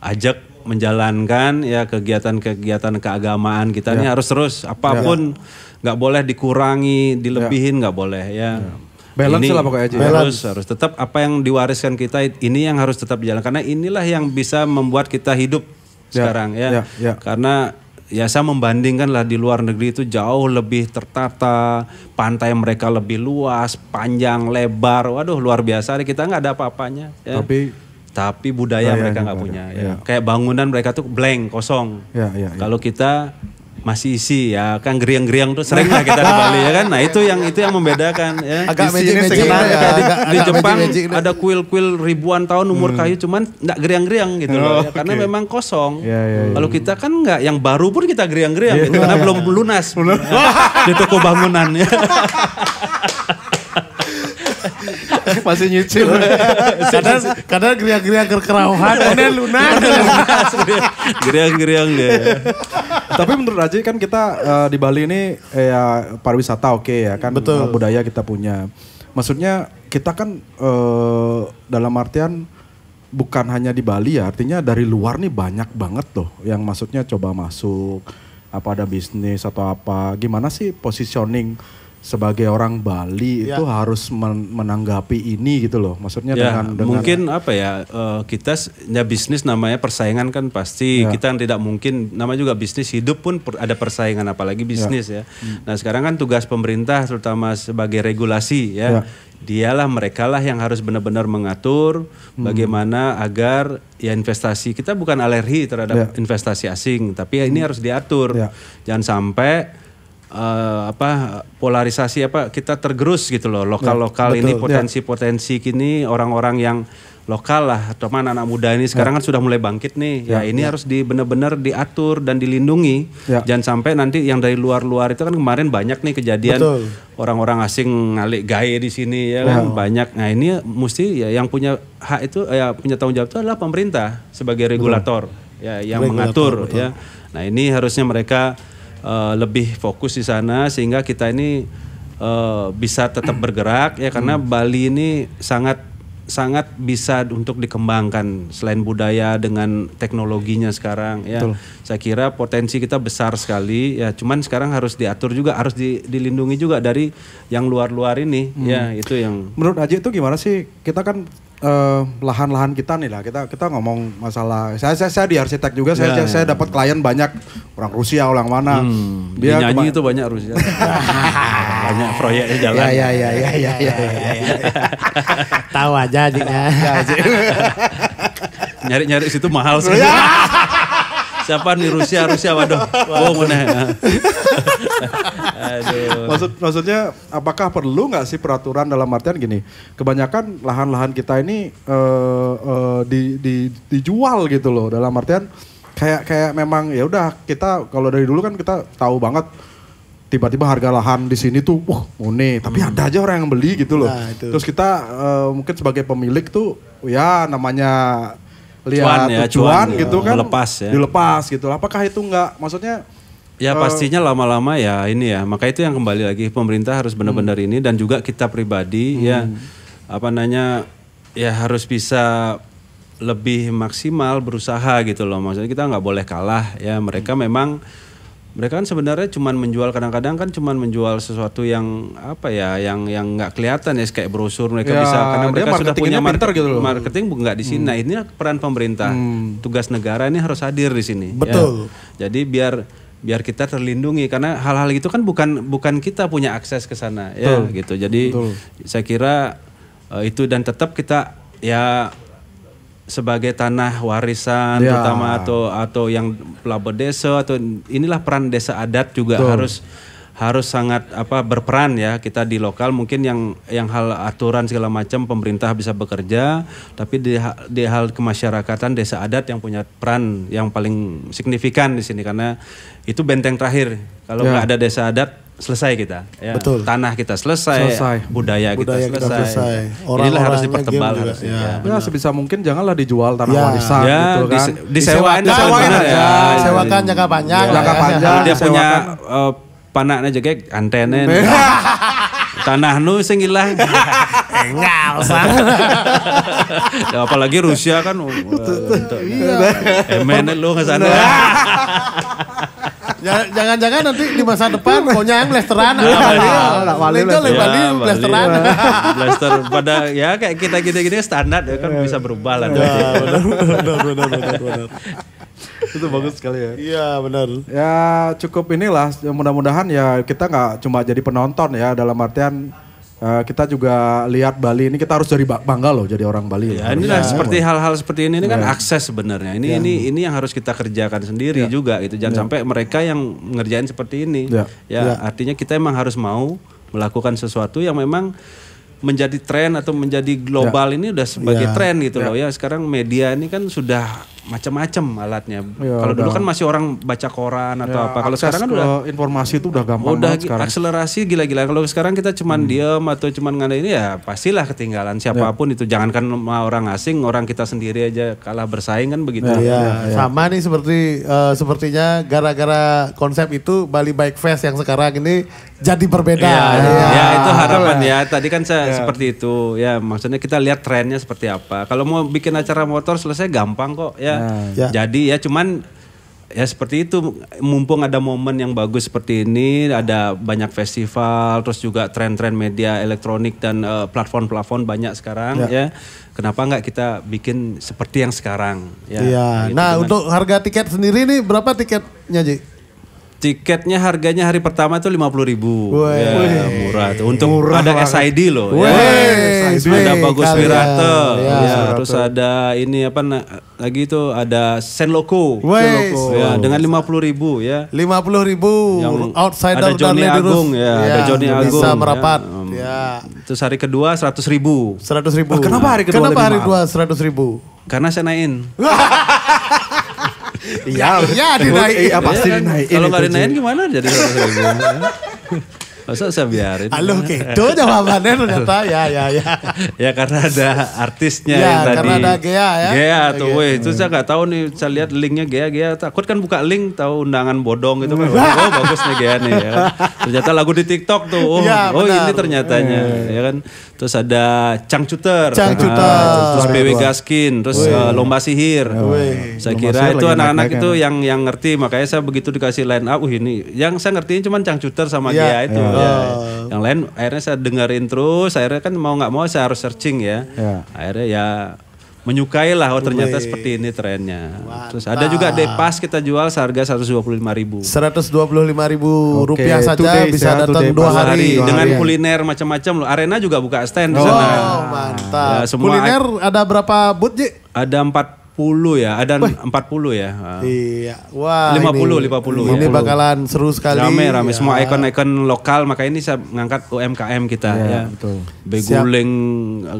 ajak menjalankan ya kegiatan-kegiatan keagamaan kita ini harus terus. Apa pun nggak boleh dikurangi dilebihin nggak boleh ya Balance Ini lah pokoknya aja. harus harus tetap apa yang diwariskan kita ini yang harus tetap jalan karena inilah yang bisa membuat kita hidup sekarang ya, ya, ya. karena ya saya membandingkan lah di luar negeri itu jauh lebih tertata pantai mereka lebih luas panjang lebar waduh luar biasa kita nggak ada apa-apanya ya. Tapi tapi budaya Budaya mereka nggak ada, punya iya. ya. kayak bangunan mereka tuh blank kosong Ya, ya, ya. kalau kita masih isi ya kan geriang-geriang tuh sering lah kita di Bali ya kan nah itu yang itu yang membedakan ya Agak Di sini magic-magic sekedar ya. ya. di, agak- di agak Jepang magic-magic deh. ada kuil-kuil ribuan tahun umur kayu cuman nggak geriang-geriang gitu loh ya, karena memang kosong. Ya, ya, ya. Kalau kita kan nggak yang baru pun kita geriang-geriang gitu karena belum lunas di toko bangunan ya. masih nyicil. kadang kadang geriang-geriang kerkerauhan kemudian lunas geriang-geriang deh. Tapi menurut Aji kan kita eh, di Bali ini eh, ya pariwisata oke ya kan Betul. Eh, budaya kita punya. Maksudnya kita kan eh, dalam artian bukan hanya di Bali ya, artinya dari luar nih banyak banget loh yang maksudnya coba masuk apa ada bisnis atau apa. Gimana sih positioning sebagai orang Bali Ya. itu harus men- menanggapi ini gitu loh. Maksudnya Ya, dengan dengan mungkin apa ya eh, kita ya bisnis namanya persaingan kan pasti Ya. kita tidak mungkin nama juga bisnis hidup pun per- ada persaingan apalagi bisnis ya. Nah sekarang kan tugas pemerintah terutama sebagai regulasi ya, Ya. dialah mereka lah yang harus benar-benar mengatur bagaimana agar ya investasi kita bukan alergi terhadap investasi asing tapi ya ini harus diatur Ya. jangan sampai eh, apa polarisasi apa kita tergerus gitu loh. Lokal lokal ini betul. potensi-potensi kini orang-orang yang lokal lah. Atau mana anak muda ini sekarang kan sudah mulai bangkit nih. Ya, ini harus di benar-benar diatur dan dilindungi. Ya. jangan sampai nanti yang dari luar-luar itu kan kemarin banyak nih kejadian Betul. orang-orang asing ngalik gaye di sini ya kan? Banyak. Nah ini mesti ya yang punya hak itu ya punya tanggung jawab itu adalah pemerintah sebagai regulator ya yang mengatur ya. Nah ini harusnya mereka eh, lebih fokus di sana sehingga kita ini eh, bisa tetap bergerak ya karena Bali ini sangat sangat bisa untuk dikembangkan selain budaya dengan teknologinya sekarang ya. Saya kira potensi kita besar sekali ya. Cuman sekarang harus diatur juga harus di- dilindungi juga dari yang luar-luar ini ya itu yang Menurut Aji itu gimana sih? Kita kan eh, lahan-lahan kita nih lah. Kita kita ngomong masalah. Saya saya, saya di arsitek juga. Saya Ya, saya dapat klien banyak orang Rusia, orang mana. Hmm, dia nyanyi itu banyak Rusia banyak proyeknya jalan ya ya ya ya ya ya, ya. tahu aja adiknya nyari-nyari situ mahal sih siapa nih Rusia Rusia waduh oh mana aduh Maksud maksudnya apakah perlu nggak sih peraturan dalam artian gini? Kebanyakan lahan-lahan kita ini eh, eh, di, di, dijual gitu loh. Dalam artian kayak kayak memang ya udah kita kalau dari dulu kan kita tahu banget tiba-tiba harga lahan di sini tuh wah mune tapi ada aja orang yang beli gitu loh. Nah, itu. Terus kita eh, mungkin sebagai pemilik tuh ya namanya lihat Cuan ya, tuh cuan, cuan, gitu ya. kan Dilepas ya. dilepas gitu apakah itu nggak maksudnya Ya pastinya lama-lama ya ini ya. Maka itu yang kembali lagi pemerintah harus benar-benar ini dan juga kita pribadi ya apa namanya ya harus bisa lebih maksimal berusaha gitu loh. Maksudnya kita nggak boleh kalah ya. Mereka memang mereka kan sebenarnya cuman menjual kadang-kadang kan cuman menjual sesuatu yang apa ya yang yang nggak kelihatan ya kayak brosur mereka Ya, bisa karena mereka sudah punya pinter gitu loh. Hmm. marketing nggak di sini. Nah, ini peran pemerintah. Tugas negara ini harus hadir di sini. ya. Betul. Jadi biar biar kita terlindungi karena hal-hal itu kan bukan bukan kita punya akses ke sana ya gitu. Jadi saya kira eh, itu dan tetap kita ya sebagai tanah warisan Ya. terutama atau atau yang pelabur desa atau inilah peran desa adat juga harus harus sangat apa berperan ya kita di lokal mungkin yang yang hal aturan segala macam pemerintah bisa bekerja tapi di di hal kemasyarakatan desa adat yang punya peran yang paling signifikan di sini karena itu benteng terakhir kalau Ya. nggak ada desa adat selesai kita ya Betul. tanah kita selesai, Selesai. budaya, Budaya kita kita selesai, selesai. inilah harus dipertebal harusnya ya. ya. Ya sebisa mungkin janganlah dijual tanah Ya. warisan Ya, gitu kan. dise- disewain Disewakan sewain aja. ya. Sewakan jangka panjang. Jangka ya. panjang. Panaknya juga antena tanah nu sing ilang. Enggak usah. ya, apalagi Rusia kan untuk emen lu ke sana. Jangan- Jangan-jangan nanti di masa depan pokoknya yang blasteran. Bali blasteran. Ya. Blaster pada ya kayak kita gini-gini standar ya kan bisa berubah lah. Ya, benar, benar, benar, benar. Itu bagus sekali ya. Iya benar. Ya cukup inilah ya, mudah-mudahan ya kita nggak cuma jadi penonton ya dalam artian eh, kita juga lihat Bali ini kita harus jadi ba- bangga loh jadi orang Bali. Ya, inilah seperti hal-hal seperti ini ini kan akses sebenarnya. Ini Ya. ini ini yang harus kita kerjakan sendiri juga gitu. Jangan sampai mereka yang ngerjain seperti ini. Ya. Ya, artinya kita emang harus mau melakukan sesuatu yang memang menjadi tren atau menjadi global ini udah sebagai Ya. tren gitu loh ya. Sekarang media ini kan sudah macam-macam alatnya. Ya, Kalau dulu kan masih orang baca koran atau Ya, apa. Kalau sekarang kan udah informasi itu udah gampang udah banget sekarang. Hmm. akselerasi gila-gila. Kalau sekarang kita cuman diem atau cuman ngada ini ya pastilah ketinggalan siapa pun Ya. itu. Jangankan sama orang asing, orang kita sendiri aja kalah bersaing kan begitu. Iya, sama nih seperti eh, sepertinya gara-gara konsep itu Bali Bike Fest yang sekarang ini jadi berbeda. Ya, Iya. ya, itu harapan ya. Tadi kan saya seperti itu. Ya, maksudnya kita lihat trennya seperti apa. Kalau mau bikin acara motor selesai gampang kok ya. Ya. Jadi ya cuman ya seperti itu mumpung ada momen yang bagus seperti ini ada banyak festival terus juga tren-tren media elektronik dan eh, platform-platform banyak sekarang ya. Kenapa nggak kita bikin seperti yang sekarang ya. Iya. gitu, Nah, dengan- untuk harga tiket sendiri nih berapa tiketnya, Ji? Tiketnya harganya hari pertama itu lima puluh ribu, Wih. ya, murah tuh. Untuk Murah ada. SID loh, Wih, ya. SID ada bagus. Wirate, Ya. ya. terus ada ini apa lagi itu ada Senloko, Wih. ya, dengan lima puluh ribu ya. lima puluh ribu Yang outsider ada Johnny dan Agung, Rus. ya, ada Johnny bisa Agung, merapat ya. Um, ya Terus hari kedua seratus ribu, seratus ribu Ah, kenapa hari kedua kenapa hari kedua seratus ribu karena saya naikin. Iya, Iya, dinaikin. Iya, pasti Iya kan? dinaikin. Kalau nggak dinaikin gimana jadi? Masa saya biarin? Halo gitu jawabannya ternyata ya ya ya. ya karena ada artisnya Ya, yang tadi. karena ada Gea ya. Gea tuh, Gea. weh itu saya nggak tahu nih. Saya lihat linknya Gea Gea. Takut kan buka link tahu undangan bodong gitu kan. Oh bagus nih Gea nih. Ya. kan. Ternyata lagu di TikTok tuh. Oh, Ya, oh ini ternyatanya ya kan. Terus ada Cangcuter. Cangcuter. Ah, terus PW Gaskin. Terus eh, Lomba Sihir. Wih. Saya Lomba kira Sihir itu anak-anak itu yang yang ngerti. Makanya saya begitu dikasih line up. Uh ini. Yang saya ngertiin cuma Cangcuter sama Ya. Gea itu. Ya. Ya. Yang lain akhirnya saya dengerin terus, akhirnya kan mau nggak mau saya harus searching ya. Ya. Akhirnya ya menyukai lah, oh ternyata seperti ini trennya. Terus ada juga Depas kita jual seharga 125 ribu. Seratus dua puluh lima ribu Oke, rupiah saja days bisa ya, datang dua hari. Dua dengan hari kuliner macam-macam loh. Arena juga buka stand di Oh sana. mantap. Ya, semua Kuliner ada berapa booth Ji? Ada 40 ya, ada 40 ya. Ah. Iya. Wah. 50, ini, 50, Ini ya. bakalan seru sekali. Rame rame Ya. semua ikon-ikon lokal makanya ini saya ngangkat UMKM kita ya. betul. Beguling,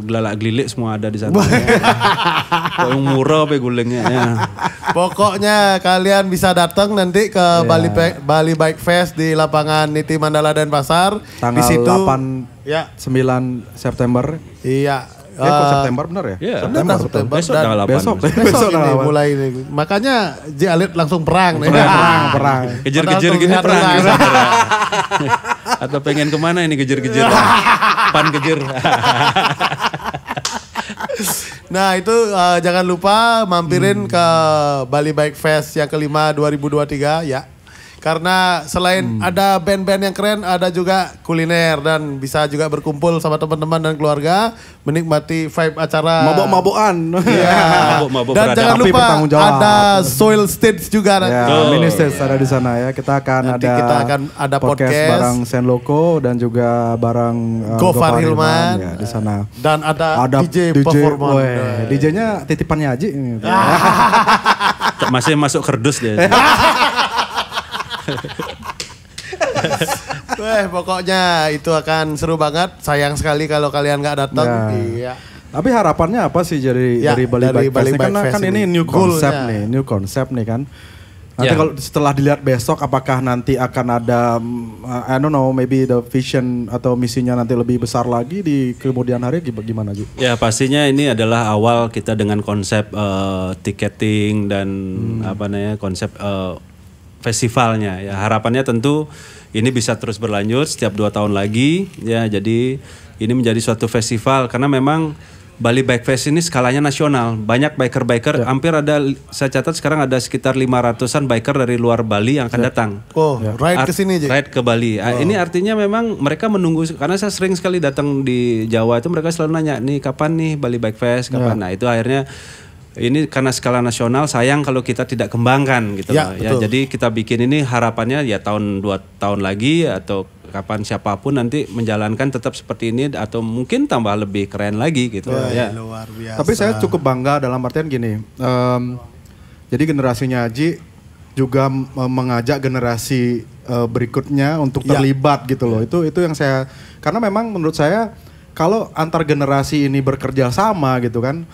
gelalak gelilik semua ada di sana. Yang murah begulingnya ya. Pokoknya kalian bisa datang nanti ke Iya. Bali Bike, Bali Bike Fest di lapangan Niti Mandala dan Pasar. Tanggal di situ 8 ya 9 September. iya. Kok Eh, September benar ya? Iya. September, September. Besok Dan tanggal 8. Besok. Besok, Besok ini tanggal 8. mulai ini. Makanya J Alit langsung perang nih. Perang, perang. Kejar-kejar gini perang. Atau pengen ke mana ini kejar-kejar? Pan kejar. Nah itu eh, jangan lupa Hmm. mampirin ke Bali Bike Fest yang kelima 2023 ya. Karena selain Hmm. ada band-band yang keren, ada juga kuliner dan bisa juga berkumpul sama teman-teman dan keluarga menikmati vibe acara. Mabok-mabokan. Iya. Mabok-mabok dan jangan lupa ada soil stage juga nanti. Ya, Betul. mini stage ada di sana ya. Kita akan Nanti ada kita akan ada podcast. bareng Sen Loco dan juga bareng uh, Gofar Hilman. ya, di sana. Dan ada, Ada DJ, performan. weh, DJ-nya titipannya Haji. ini. Masih masuk kerdus dia. Weh, pokoknya itu akan seru banget. Sayang sekali kalau kalian nggak datang. Ya. Iya. Tapi harapannya apa sih dari Ya, dari Bali dari Bike Bali Fest? Bike Karena Fest kan ini ini. new concept Goalnya. nih, new concept nih kan. Nanti Ya. kalau setelah dilihat besok apakah nanti akan ada mm, I don't know maybe the vision atau misinya nanti lebih besar lagi di kemudian hari gim- gimana Ji? Ya pastinya ini adalah awal kita dengan konsep eh, ticketing dan apa namanya konsep eh, festivalnya. Ya harapannya tentu ini bisa terus berlanjut setiap dua tahun lagi. Ya jadi ini menjadi suatu festival karena memang Bali Bike Fest ini skalanya nasional. Banyak biker-biker, hampir ada, saya catat sekarang ada sekitar 500-an biker dari luar Bali yang akan datang. Oh, ride ke sini aja. Ride ke Bali. Ah, Ini artinya memang mereka menunggu karena saya sering sekali datang di Jawa itu mereka selalu nanya nih kapan nih Bali Bike Fest kapan. Nah itu akhirnya ini karena skala nasional sayang kalau kita tidak kembangkan gitu Ya, loh. Ya, betul. jadi kita bikin ini harapannya ya tahun dua tahun lagi atau kapan siapa pun nanti menjalankan tetap seperti ini atau mungkin tambah lebih keren lagi gitu. ya. Luar biasa. Tapi saya cukup bangga dalam artian gini. em, jadi generasinya Haji juga m- mengajak generasi eh, berikutnya untuk Ya. terlibat gitu loh. Itu itu yang saya karena memang menurut saya kalau antar generasi ini bekerja sama gitu kan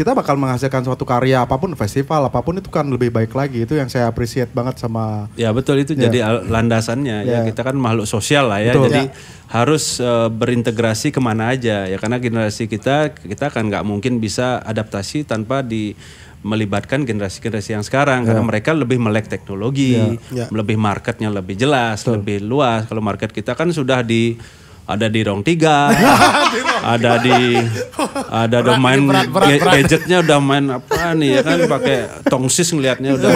kita bakal menghasilkan suatu karya apa pun festival apa pun itu kan lebih baik lagi. Itu yang saya appreciate banget sama Ya betul. Itu Ya. jadi landasannya. Ya Ya. kita kan makhluk sosial lah ya. Betul. jadi harus eh, berintegrasi ke mana aja. Ya karena generasi kita kita kan nggak mungkin bisa adaptasi tanpa di melibatkan generasi-generasi yang sekarang. Karena mereka lebih melek teknologi Ya. lebih marketnya lebih jelas lebih luas. Kalau market kita kan sudah di ada di rong tiga, ada di ada udah main berat, berat, ga- berat. gadgetnya udah main apa nih ya kan pakai tongsis ngelihatnya udah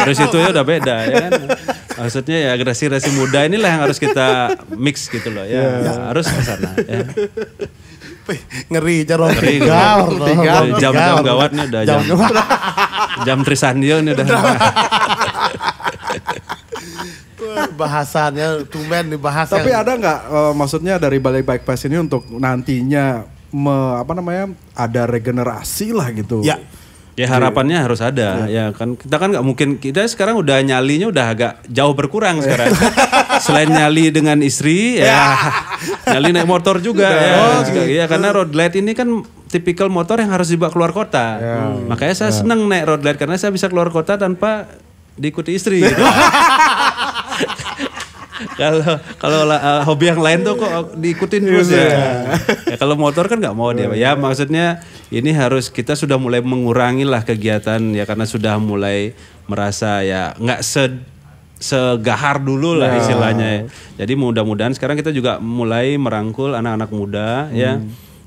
dari situ ya udah beda ya kan maksudnya ya generasi-generasi muda inilah yang harus kita mix gitu loh ya, harus ke sana ya. Ngeri jarong tiga. ngeri. Orto. Jam- jam Tiga, gawat nih udah jam. jam Trisandio nih udah Bahasannya tumben dibahas Tapi yang- ada nggak eh, maksudnya dari Balai Bike Pass ini untuk nantinya me- apa namanya ada regenerasi lah gitu. Ya. Ya harapannya harus ada. Ya kan kita kan nggak mungkin kita sekarang udah nyalinya udah agak jauh berkurang sekarang. Selain nyali dengan istri ya. Nyali naik motor juga ya. Ya karena road glide ini kan tipikal motor yang harus dibawa keluar kota. Makanya saya senang naik road glide karena saya bisa keluar kota tanpa diikuti istri gitu. kalau kalau la- uh, hobi yang lain tuh kok diikutin terus ya. ya kalau motor kan nggak mau dia. Ya maksudnya ini harus kita sudah mulai mengurangi lah kegiatan ya karena sudah mulai merasa ya nggak se segahar dulu lah istilahnya. ya. Jadi mudah-mudahan sekarang kita juga mulai merangkul anak-anak muda ya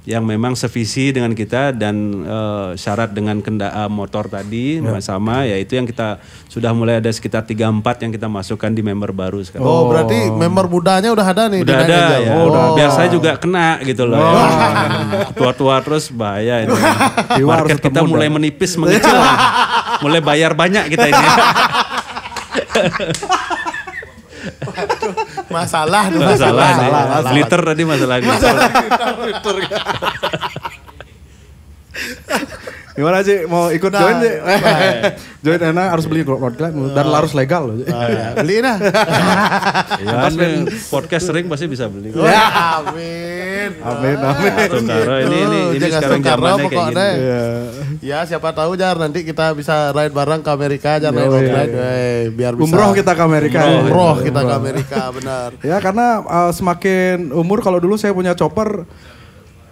yang memang sevisi dengan kita dan eh, syarat dengan kenda eh, motor tadi sama ya itu yang kita sudah mulai ada sekitar 3 4 yang kita masukkan di member baru sekarang. Oh, berarti member mudanya udah ada nih. Udah ada ya. Oh. Biar saya juga kena gitu loh. ya. Tua-tua terus bahaya ini. Market kita mulai menipis mengecil. mulai bayar banyak kita ini. Masalah nih, masalah nih. masalah. Glitter tadi masalah glitter. Gimana sih mau ikut Nah, join sih? join enak harus beli road glide dan harus legal loh. Oh, ya. Beli nah. Ya, ini podcast sering pasti bisa beli. Ya, amin. Amin amin. Sutaro ini ini Oh, ini jangan sekarang zamannya kayak pokoknya. gini. Iya. Ya siapa tahu jar nanti kita bisa ride bareng ke Amerika jar naik iya. glide, wey, biar bisa. Umroh kita ke Amerika. Umroh kita ke Amerika benar. Ya karena uh, semakin umur kalau dulu saya punya chopper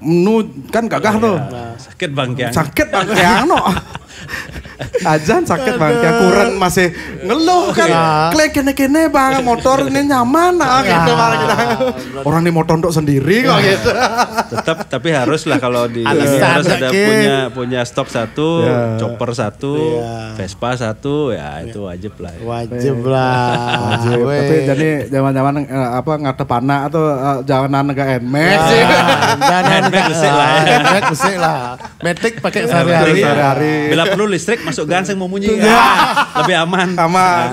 nu kan gagah tuh. Sakit bangkian. Sakit banget ya no. Ajan sakit bang, kayak kurang masih ngeluh kan. Iya. Klek kene-kene bang, motor ini nyaman ah gitu bang. kita. Orang ini motor untuk sendiri kok gitu. Tetap tapi harus lah kalau di ini harus ada punya punya stok satu, Ya. chopper satu, Iya. Vespa satu, ya itu wajib lah. Wajib lah. Wajib. Tapi jadi zaman-zaman eh, apa ngadep anak atau eh, jangan nggak nmax Ya, sih. dan Handbag besek lah ya. Handbag besek lah. Matic pakai sehari-hari. Sehari-hari. Bila perlu listrik masuk gang yang mau bunyi. Iya. Ah, lebih aman. Aman.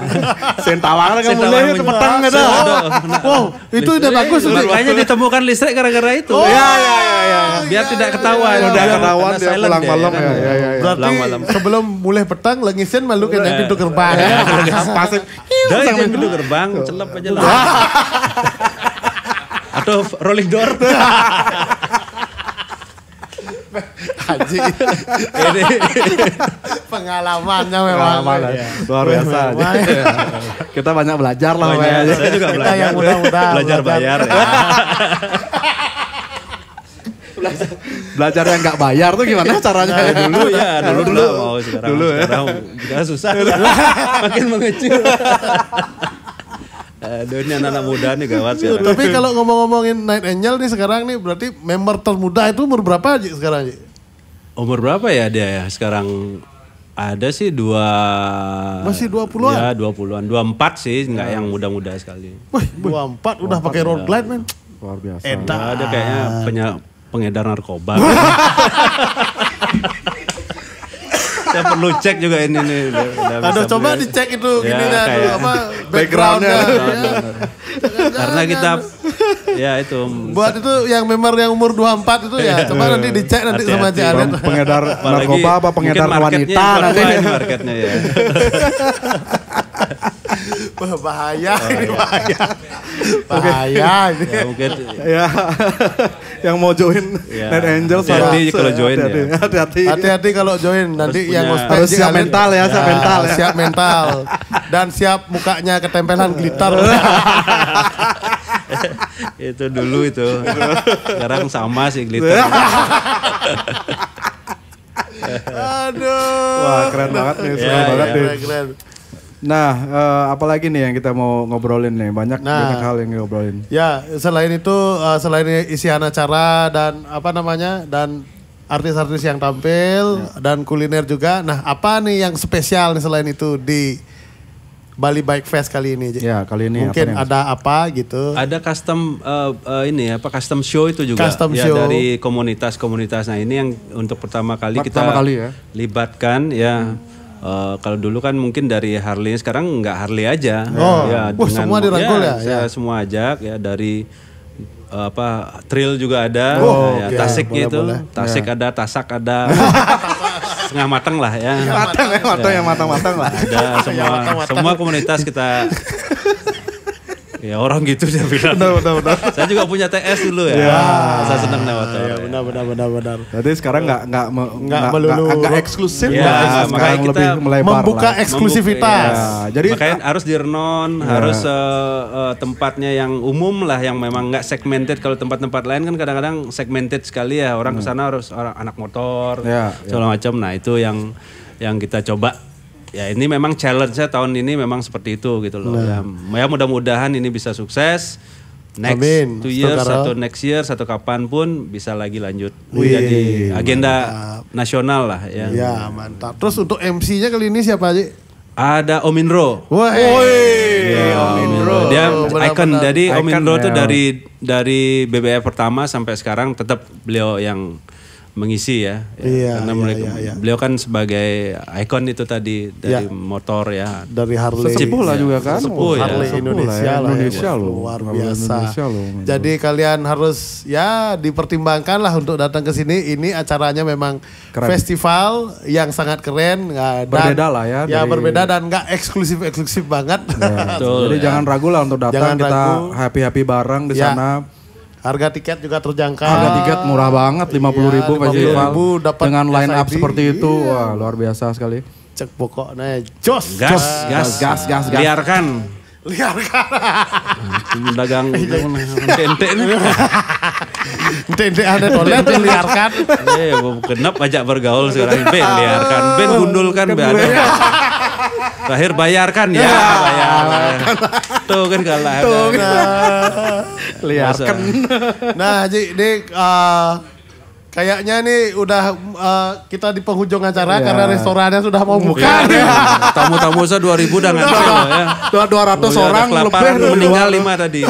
Sentawang kan mulai itu petang ada. Wow, itu udah bagus. Makanya ditemukan listrik gara-gara itu. Oh, Ya ya ya ya. Biar tidak ketahuan. Udah ketahuan dia pulang malam ya, ya, ya, ya. Berarti Pulang malam. sebelum mulai petang lengisin malu kena pintu gerbang. Pasti. Dah jangan pintu gerbang, celep aja lah. Atau rolling door. Haji. Ini Pengalamannya memang. Pengalaman, Iya. luar biasa aja. Memang. Kita banyak belajar lah banyak. Saya juga Kita belajar. yang muda-muda, belajar belajar. bayar. ya. Belajar yang nggak bayar tuh gimana caranya? dulu ya, dulu dulu. Mau sekarang Dulu ya. sekarang sekarang susah. Makin mengecil. Aduh ini anak-anak muda nih gawat sekarang. Tapi kalau ngomong-ngomongin Night Angel nih sekarang nih berarti member termuda itu umur berapa Ji, sekarang? Ji? Umur berapa ya dia ya sekarang? Ada sih dua... Masih 20-an? Ya 20-an. 24 sih, nggak yang muda-muda sekali. Wih, 24 udah pakai road glide men. Luar biasa. Edan. Ada kayaknya penya- pengedar narkoba. Saya perlu cek juga ini nih. udah- udah Aduh coba beli. dicek itu Ya, gini kayak- apa Backgroundnya. ya. Karena kita ya itu Buat itu yang member yang umur 24 itu ya coba nanti dicek nanti sama Hati-hati. Ci Anet. Pem- pengedar narkoba apa pengedar wanita nanti. marketnya ya. Wah, bahaya ini bahaya. Bahaya ini. ya mungkin ya yang mau join Ya, Night Angel hati-hati kalau join ya. hati-hati, hati-hati Hati-hati kalau join nanti Harus yang punya- Harus siap mental ya, siap mental ya. Siap mental dan siap mukanya ketempelan glitter. itu dulu itu. Sekarang sama sih glitter. Aduh. Wah keren banget nih, seru Ya, banget ya. nih. Keren, keren. Nah, eh, apalagi nih yang kita mau ngobrolin nih? Banyak Nah. banyak hal yang ngobrolin. Ya, selain itu uh, selain isian acara dan apa namanya dan artis-artis yang tampil dan kuliner juga. Nah, apa nih yang spesial nih selain itu di Bali Bike Fest kali ini? Ji? Ya kali ini Mungkin apa ada apa gitu? Ada custom eh, eh, ini apa custom show itu juga Custom ya show. dari komunitas-komunitas. Nah, ini yang untuk pertama kali Pertama kita kali ya? libatkan ya. Eh, kalau dulu kan mungkin dari Harley, sekarang nggak Harley aja. Oh. ya, Wah, semua dirangkul ya? saya semua ajak ya dari eh, apa trail juga ada, Oh, ya, oke. tasik Boleh, gitu, boleh. tasik ada, tasak ada, setengah matang lah ya. Matang ya, matang yang matang-matang lah. Ada semua semua komunitas kita ya orang gitu dia bilang. Benar, benar, benar. Saya juga punya TS dulu ya. Saya senang lewat Ya, orang. benar benar benar benar. Jadi sekarang nggak nggak Nggak nggak melulu- nggak- eksklusif, Ya, makanya kita lebih melebar Membuka lah. eksklusivitas. Ya, jadi Makanya harus di Renon, harus eh, eh, tempatnya yang umum lah, yang memang nggak segmented. Kalau tempat-tempat lain kan kadang-kadang segmented sekali ya. Orang ke sana harus orang anak motor, Ya, segala macam. Nah itu yang yang kita coba. Ya ini memang challenge-nya tahun ini memang seperti itu gitu loh. Ya, ya mudah-mudahan ini bisa sukses. Next Amin. two years Sekarang. atau next year satu kapan pun bisa lagi lanjut jadi agenda nasional lah ya. Ya, mantap. Terus untuk MC-nya kali ini siapa aja? Ada Om Indro. Wah, Iya, Om Indro. Dia icon. Jadi Om Icon Indro ya. dari dari BBF pertama sampai sekarang tetap beliau yang mengisi ya. Ya, Iya, Karena iya, mereka, iya, iya. beliau kan sebagai ikon itu tadi dari Iya. motor ya. dari Harley. Sesepuh lah juga kan. Sesepuh ya. Harley Indonesia lah ya, lah ya. Indonesia loh. Luar biasa. Indonesia loh. Jadi kalian harus ya dipertimbangkan lah untuk datang ke sini. Ini acaranya memang Keren. festival yang sangat keren. dan- Berbeda lah ya Ya dari- berbeda dan nggak eksklusif eksklusif banget. Betul, Jadi ya. jangan ragu lah untuk datang Jangan kita ragu. happy happy bareng di Ya. sana. Harga tiket juga terjangkau. Harga tiket murah banget, lima puluh ribu Iya, festival 50.000 dapat dengan line up SID. seperti itu, wah luar biasa sekali. Cek pokoknya jos. Gas, gas, gas, gas, gas. Liarkan. Liarkan. Dagang ente ente nih. Ente ada toilet diliarkan. Eh, genap ajak bergaul sekarang. Ben liarkan, Ben gundulkan, Ben ada. Terakhir bayarkan ya, bayar. Tuh kan kalah. Liarkan. Nah, Haji, ini eh, kayaknya nih udah eh, kita di penghujung acara Iya. karena restorannya sudah mau buka. Iya. Tamu-tamu saya 2000 udah ngantri ya. Dua dua ratus Oh, iya, ada orang lebih meninggal lima tadi.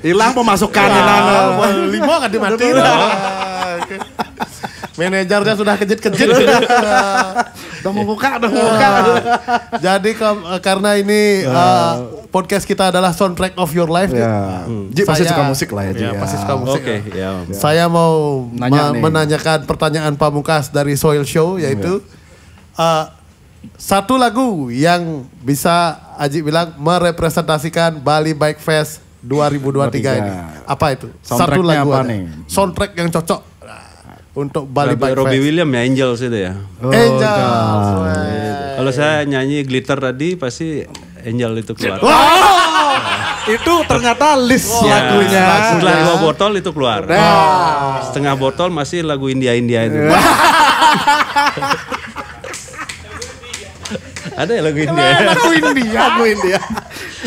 Hilang pemasukan hilang. Wah, lima kan dimatiin. Manajernya sudah kejit-kejit. Udah mau buka, udah mau buka. Jadi ke- karena ini eh, podcast kita adalah soundtrack of your life. Ya. Ji pasti Saya- suka musik lah ya. Iya, pasti suka musik. Oke, ya. Saya mau Nanya ma- nih. menanyakan pertanyaan Pamukas dari Soil Show yaitu eh, satu lagu yang bisa Aji bilang merepresentasikan Bali Bike Fest 2023 ini. Apa itu? Satu lagu apa nih? Soundtrack yang cocok untuk Bali Robbie, Bike Robbie Fest. Williams ya Angels itu ya. Oh, Angels. Kalau saya nyanyi glitter tadi pasti Angel itu keluar. Itu ternyata list Ya, lagunya. Setelah dua botol itu keluar. Nah. Setengah botol masih lagu India-India itu. Ada ya lagu India? Lagu India. Lagu India.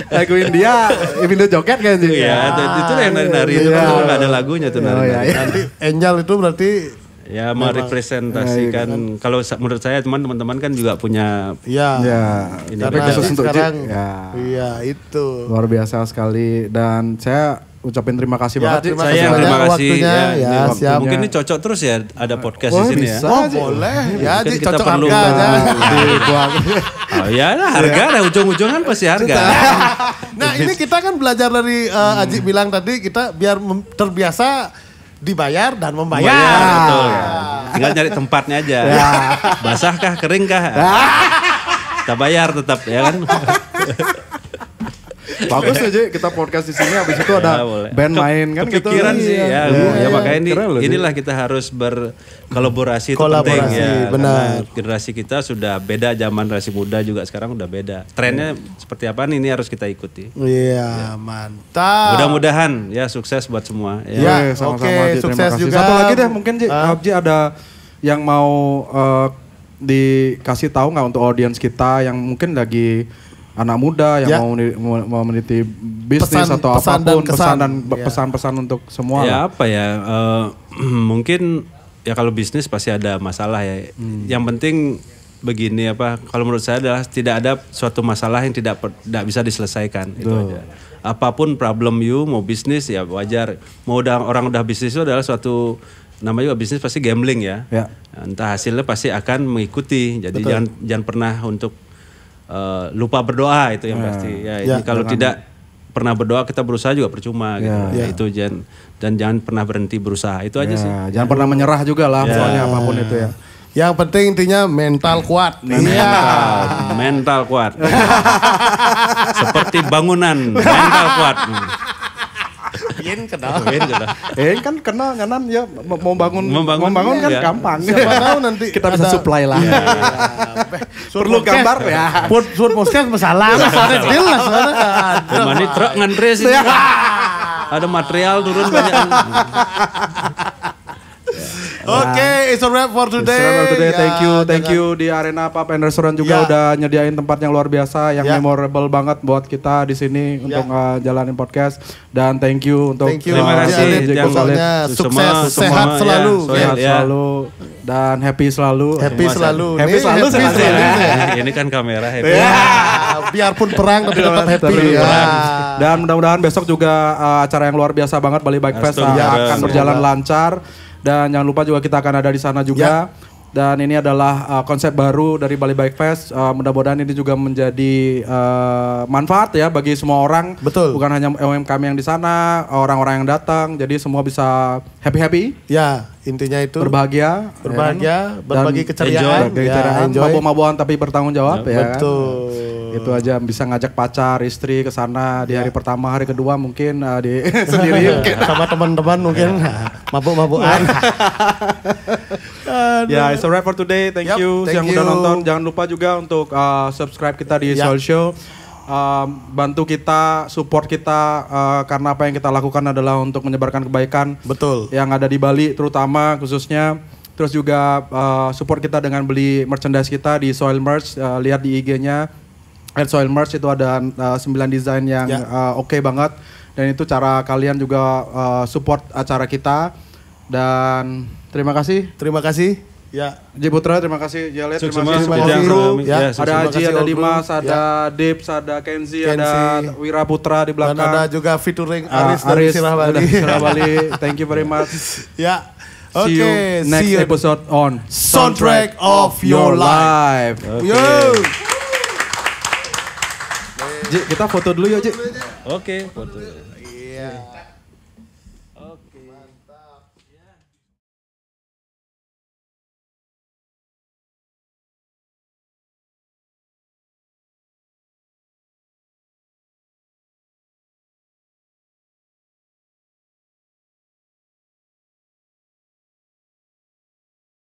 Lagu India. Indo joget kan Ji? Iya, itu, yang nari-nari itu Iya. kan ada lagunya tuh nari-nari. iya, iya. Nanti Angel itu berarti Ya merepresentasikan kalau sa- menurut saya teman teman-teman kan juga punya ya. Ya. Ini Karena khusus Aji untuk sekarang Ya. iya itu. Luar biasa sekali dan saya ucapin terima kasih Ya, banget terima saya kasih yang terima banyak kasih waktunya. ya, Ya, ini- siap. Mungkin ini cocok terus ya ada podcast Oh, di sini bisa. ya. Oh boleh ya Ji kita cocok perlu harga aja. Dibuang. Oh ya, nah, harga ada ujung-ujung kan pasti harga. Nah ini kita kan belajar dari uh, Aji bilang tadi kita biar terbiasa dibayar dan membayar. Bayar, betul ya. Tinggal nyari tempatnya aja. Basah kah, kering kah? Kita bayar tetap ya kan. Bagus aja kita podcast di sini habis itu ada Ya, boleh. band Ke- main kan gitu. kepikiran sih Iya. ya, Iya, ya makanya ini, loh, inilah kita harus berkolaborasi itu Kolaborasi, penting ya. benar. Karena generasi kita sudah beda zaman generasi muda juga sekarang udah beda. Trennya seperti apa nih ini harus kita ikuti. Iya mantap. Mudah-mudahan ya sukses buat semua ya. Ya, Oke, sama-sama oke, Ji, terima sukses kasih. juga. Satu lagi deh mungkin Ji, Ah. Ji ada yang mau eh, dikasih tahu nggak untuk audiens kita yang mungkin lagi anak muda yang Ya. mau meni- mau, meniti bisnis Pesan- atau pesan dan apa pun kesan. pesan dan Ya. pesan-pesan untuk semua. Ya lah. apa ya? eh, mungkin ya kalau bisnis pasti ada masalah ya. Hmm. Yang penting begini apa? Kalau menurut saya adalah tidak ada suatu masalah yang tidak per- tidak bisa diselesaikan itu aja. Apa pun problem you mau bisnis ya wajar. Mau udah orang udah bisnis itu adalah suatu namanya juga bisnis pasti gambling ya. Ya. Entah hasilnya pasti akan mengikuti. Jadi jangan jangan pernah untuk eh, lupa berdoa itu yang pasti. Ya, ini Ya, kalau tidak pernah berdoa kita berusaha juga percuma gitu. Ya, itu jangan dan jangan pernah berhenti berusaha. Itu aja Ya, sih. Jangan pernah menyerah juga lah pokoknya apa pun itu ya. Yang penting intinya mental kuat. Iya. Mental, mental kuat. Seperti bangunan, mental kuat. Yin kenal. Mungkin gitu. Eh kan kenal kanan ya mau bangun Membangun, mau bangun kan ya. gampang. Siapa tahu nanti kita bisa supply lah. Perlu podcast. gambar ya. Put suat podcast masalah, jelas soalnya nggak ada. Cuma ini truk ngantri sih. Ada material turun banyak. Oke, it's a wrap for today. Selamat today. Ya, Thank you, thank jangan- you di Arena Pub and Restaurant juga Ya. udah nyediain tempat yang luar biasa, yang Ya. memorable banget buat kita di sini untuk uh, jalanin podcast. Dan thank you untuk Thank you. Terima uh, kasih Jack yang sukses, sehat ya, selalu. sehat ya. selalu dan happy selalu. Happy Semua selalu. Happy Nih, selalu, happy selalu. selalu. Ini kan kamera happy. Ya, biarpun perang tapi tetap happy Tapi ya. perang. Dan mudah-mudahan besok juga uh, acara yang luar biasa banget Bali Bike Fest uh, Astaga. akan berjalan lancar dan jangan lupa juga kita akan ada di sana juga. Dan ini adalah uh, konsep baru dari Bali Bike Fest. Uh, mudah-mudahan ini juga menjadi uh, manfaat ya bagi semua orang. Betul. Bukan hanya UMKM yang di sana, orang-orang yang datang. Jadi semua bisa happy-happy, Ya, intinya itu berbahagia, berbahagia, ya kan? berbagi keceriaan, berbagi ya, keceriaan, enjoy. mabuk-mabuan tapi bertanggung jawab ya kan? Betul. itu aja bisa ngajak pacar istri ke sana di Ya. hari pertama hari kedua mungkin uh, di sendiri mungkin sama teman-teman mungkin mabuk-mabukan. ya it's a wrap for today thank Yup, you thank yang udah you. nonton jangan lupa juga untuk uh, subscribe kita di Ya. Soul Show um, bantu kita, support kita uh, karena apa yang kita lakukan adalah untuk menyebarkan kebaikan Betul. yang ada di Bali terutama khususnya. Terus juga uh, support kita dengan beli merchandise kita di Soil Merch, uh, lihat di IG-nya. At Soil Merch itu ada uh, 9 desain yang Ya. uh, oke banget dan itu cara kalian juga uh, support acara kita dan terima kasih Terima kasih. Ya. Ji Putra, terima kasih Jalet, terima kasih Jajang, kru. Salami. Ya, Ya, Ada terima Haji, kasih ada. Dimas, Ya. ada Dips, ada Kenzi, ada Kenzi. Wira Putra di Dan belakang. ada juga featuring Ah, Aris dari Sirah Bali. dari Sirah Bali. Thank you very much. ya. Oke, see you next see you. episode on Soundtrack of Your Life. Yo. Ji, kita foto dulu yuk, Ji. Oke, foto. Iya.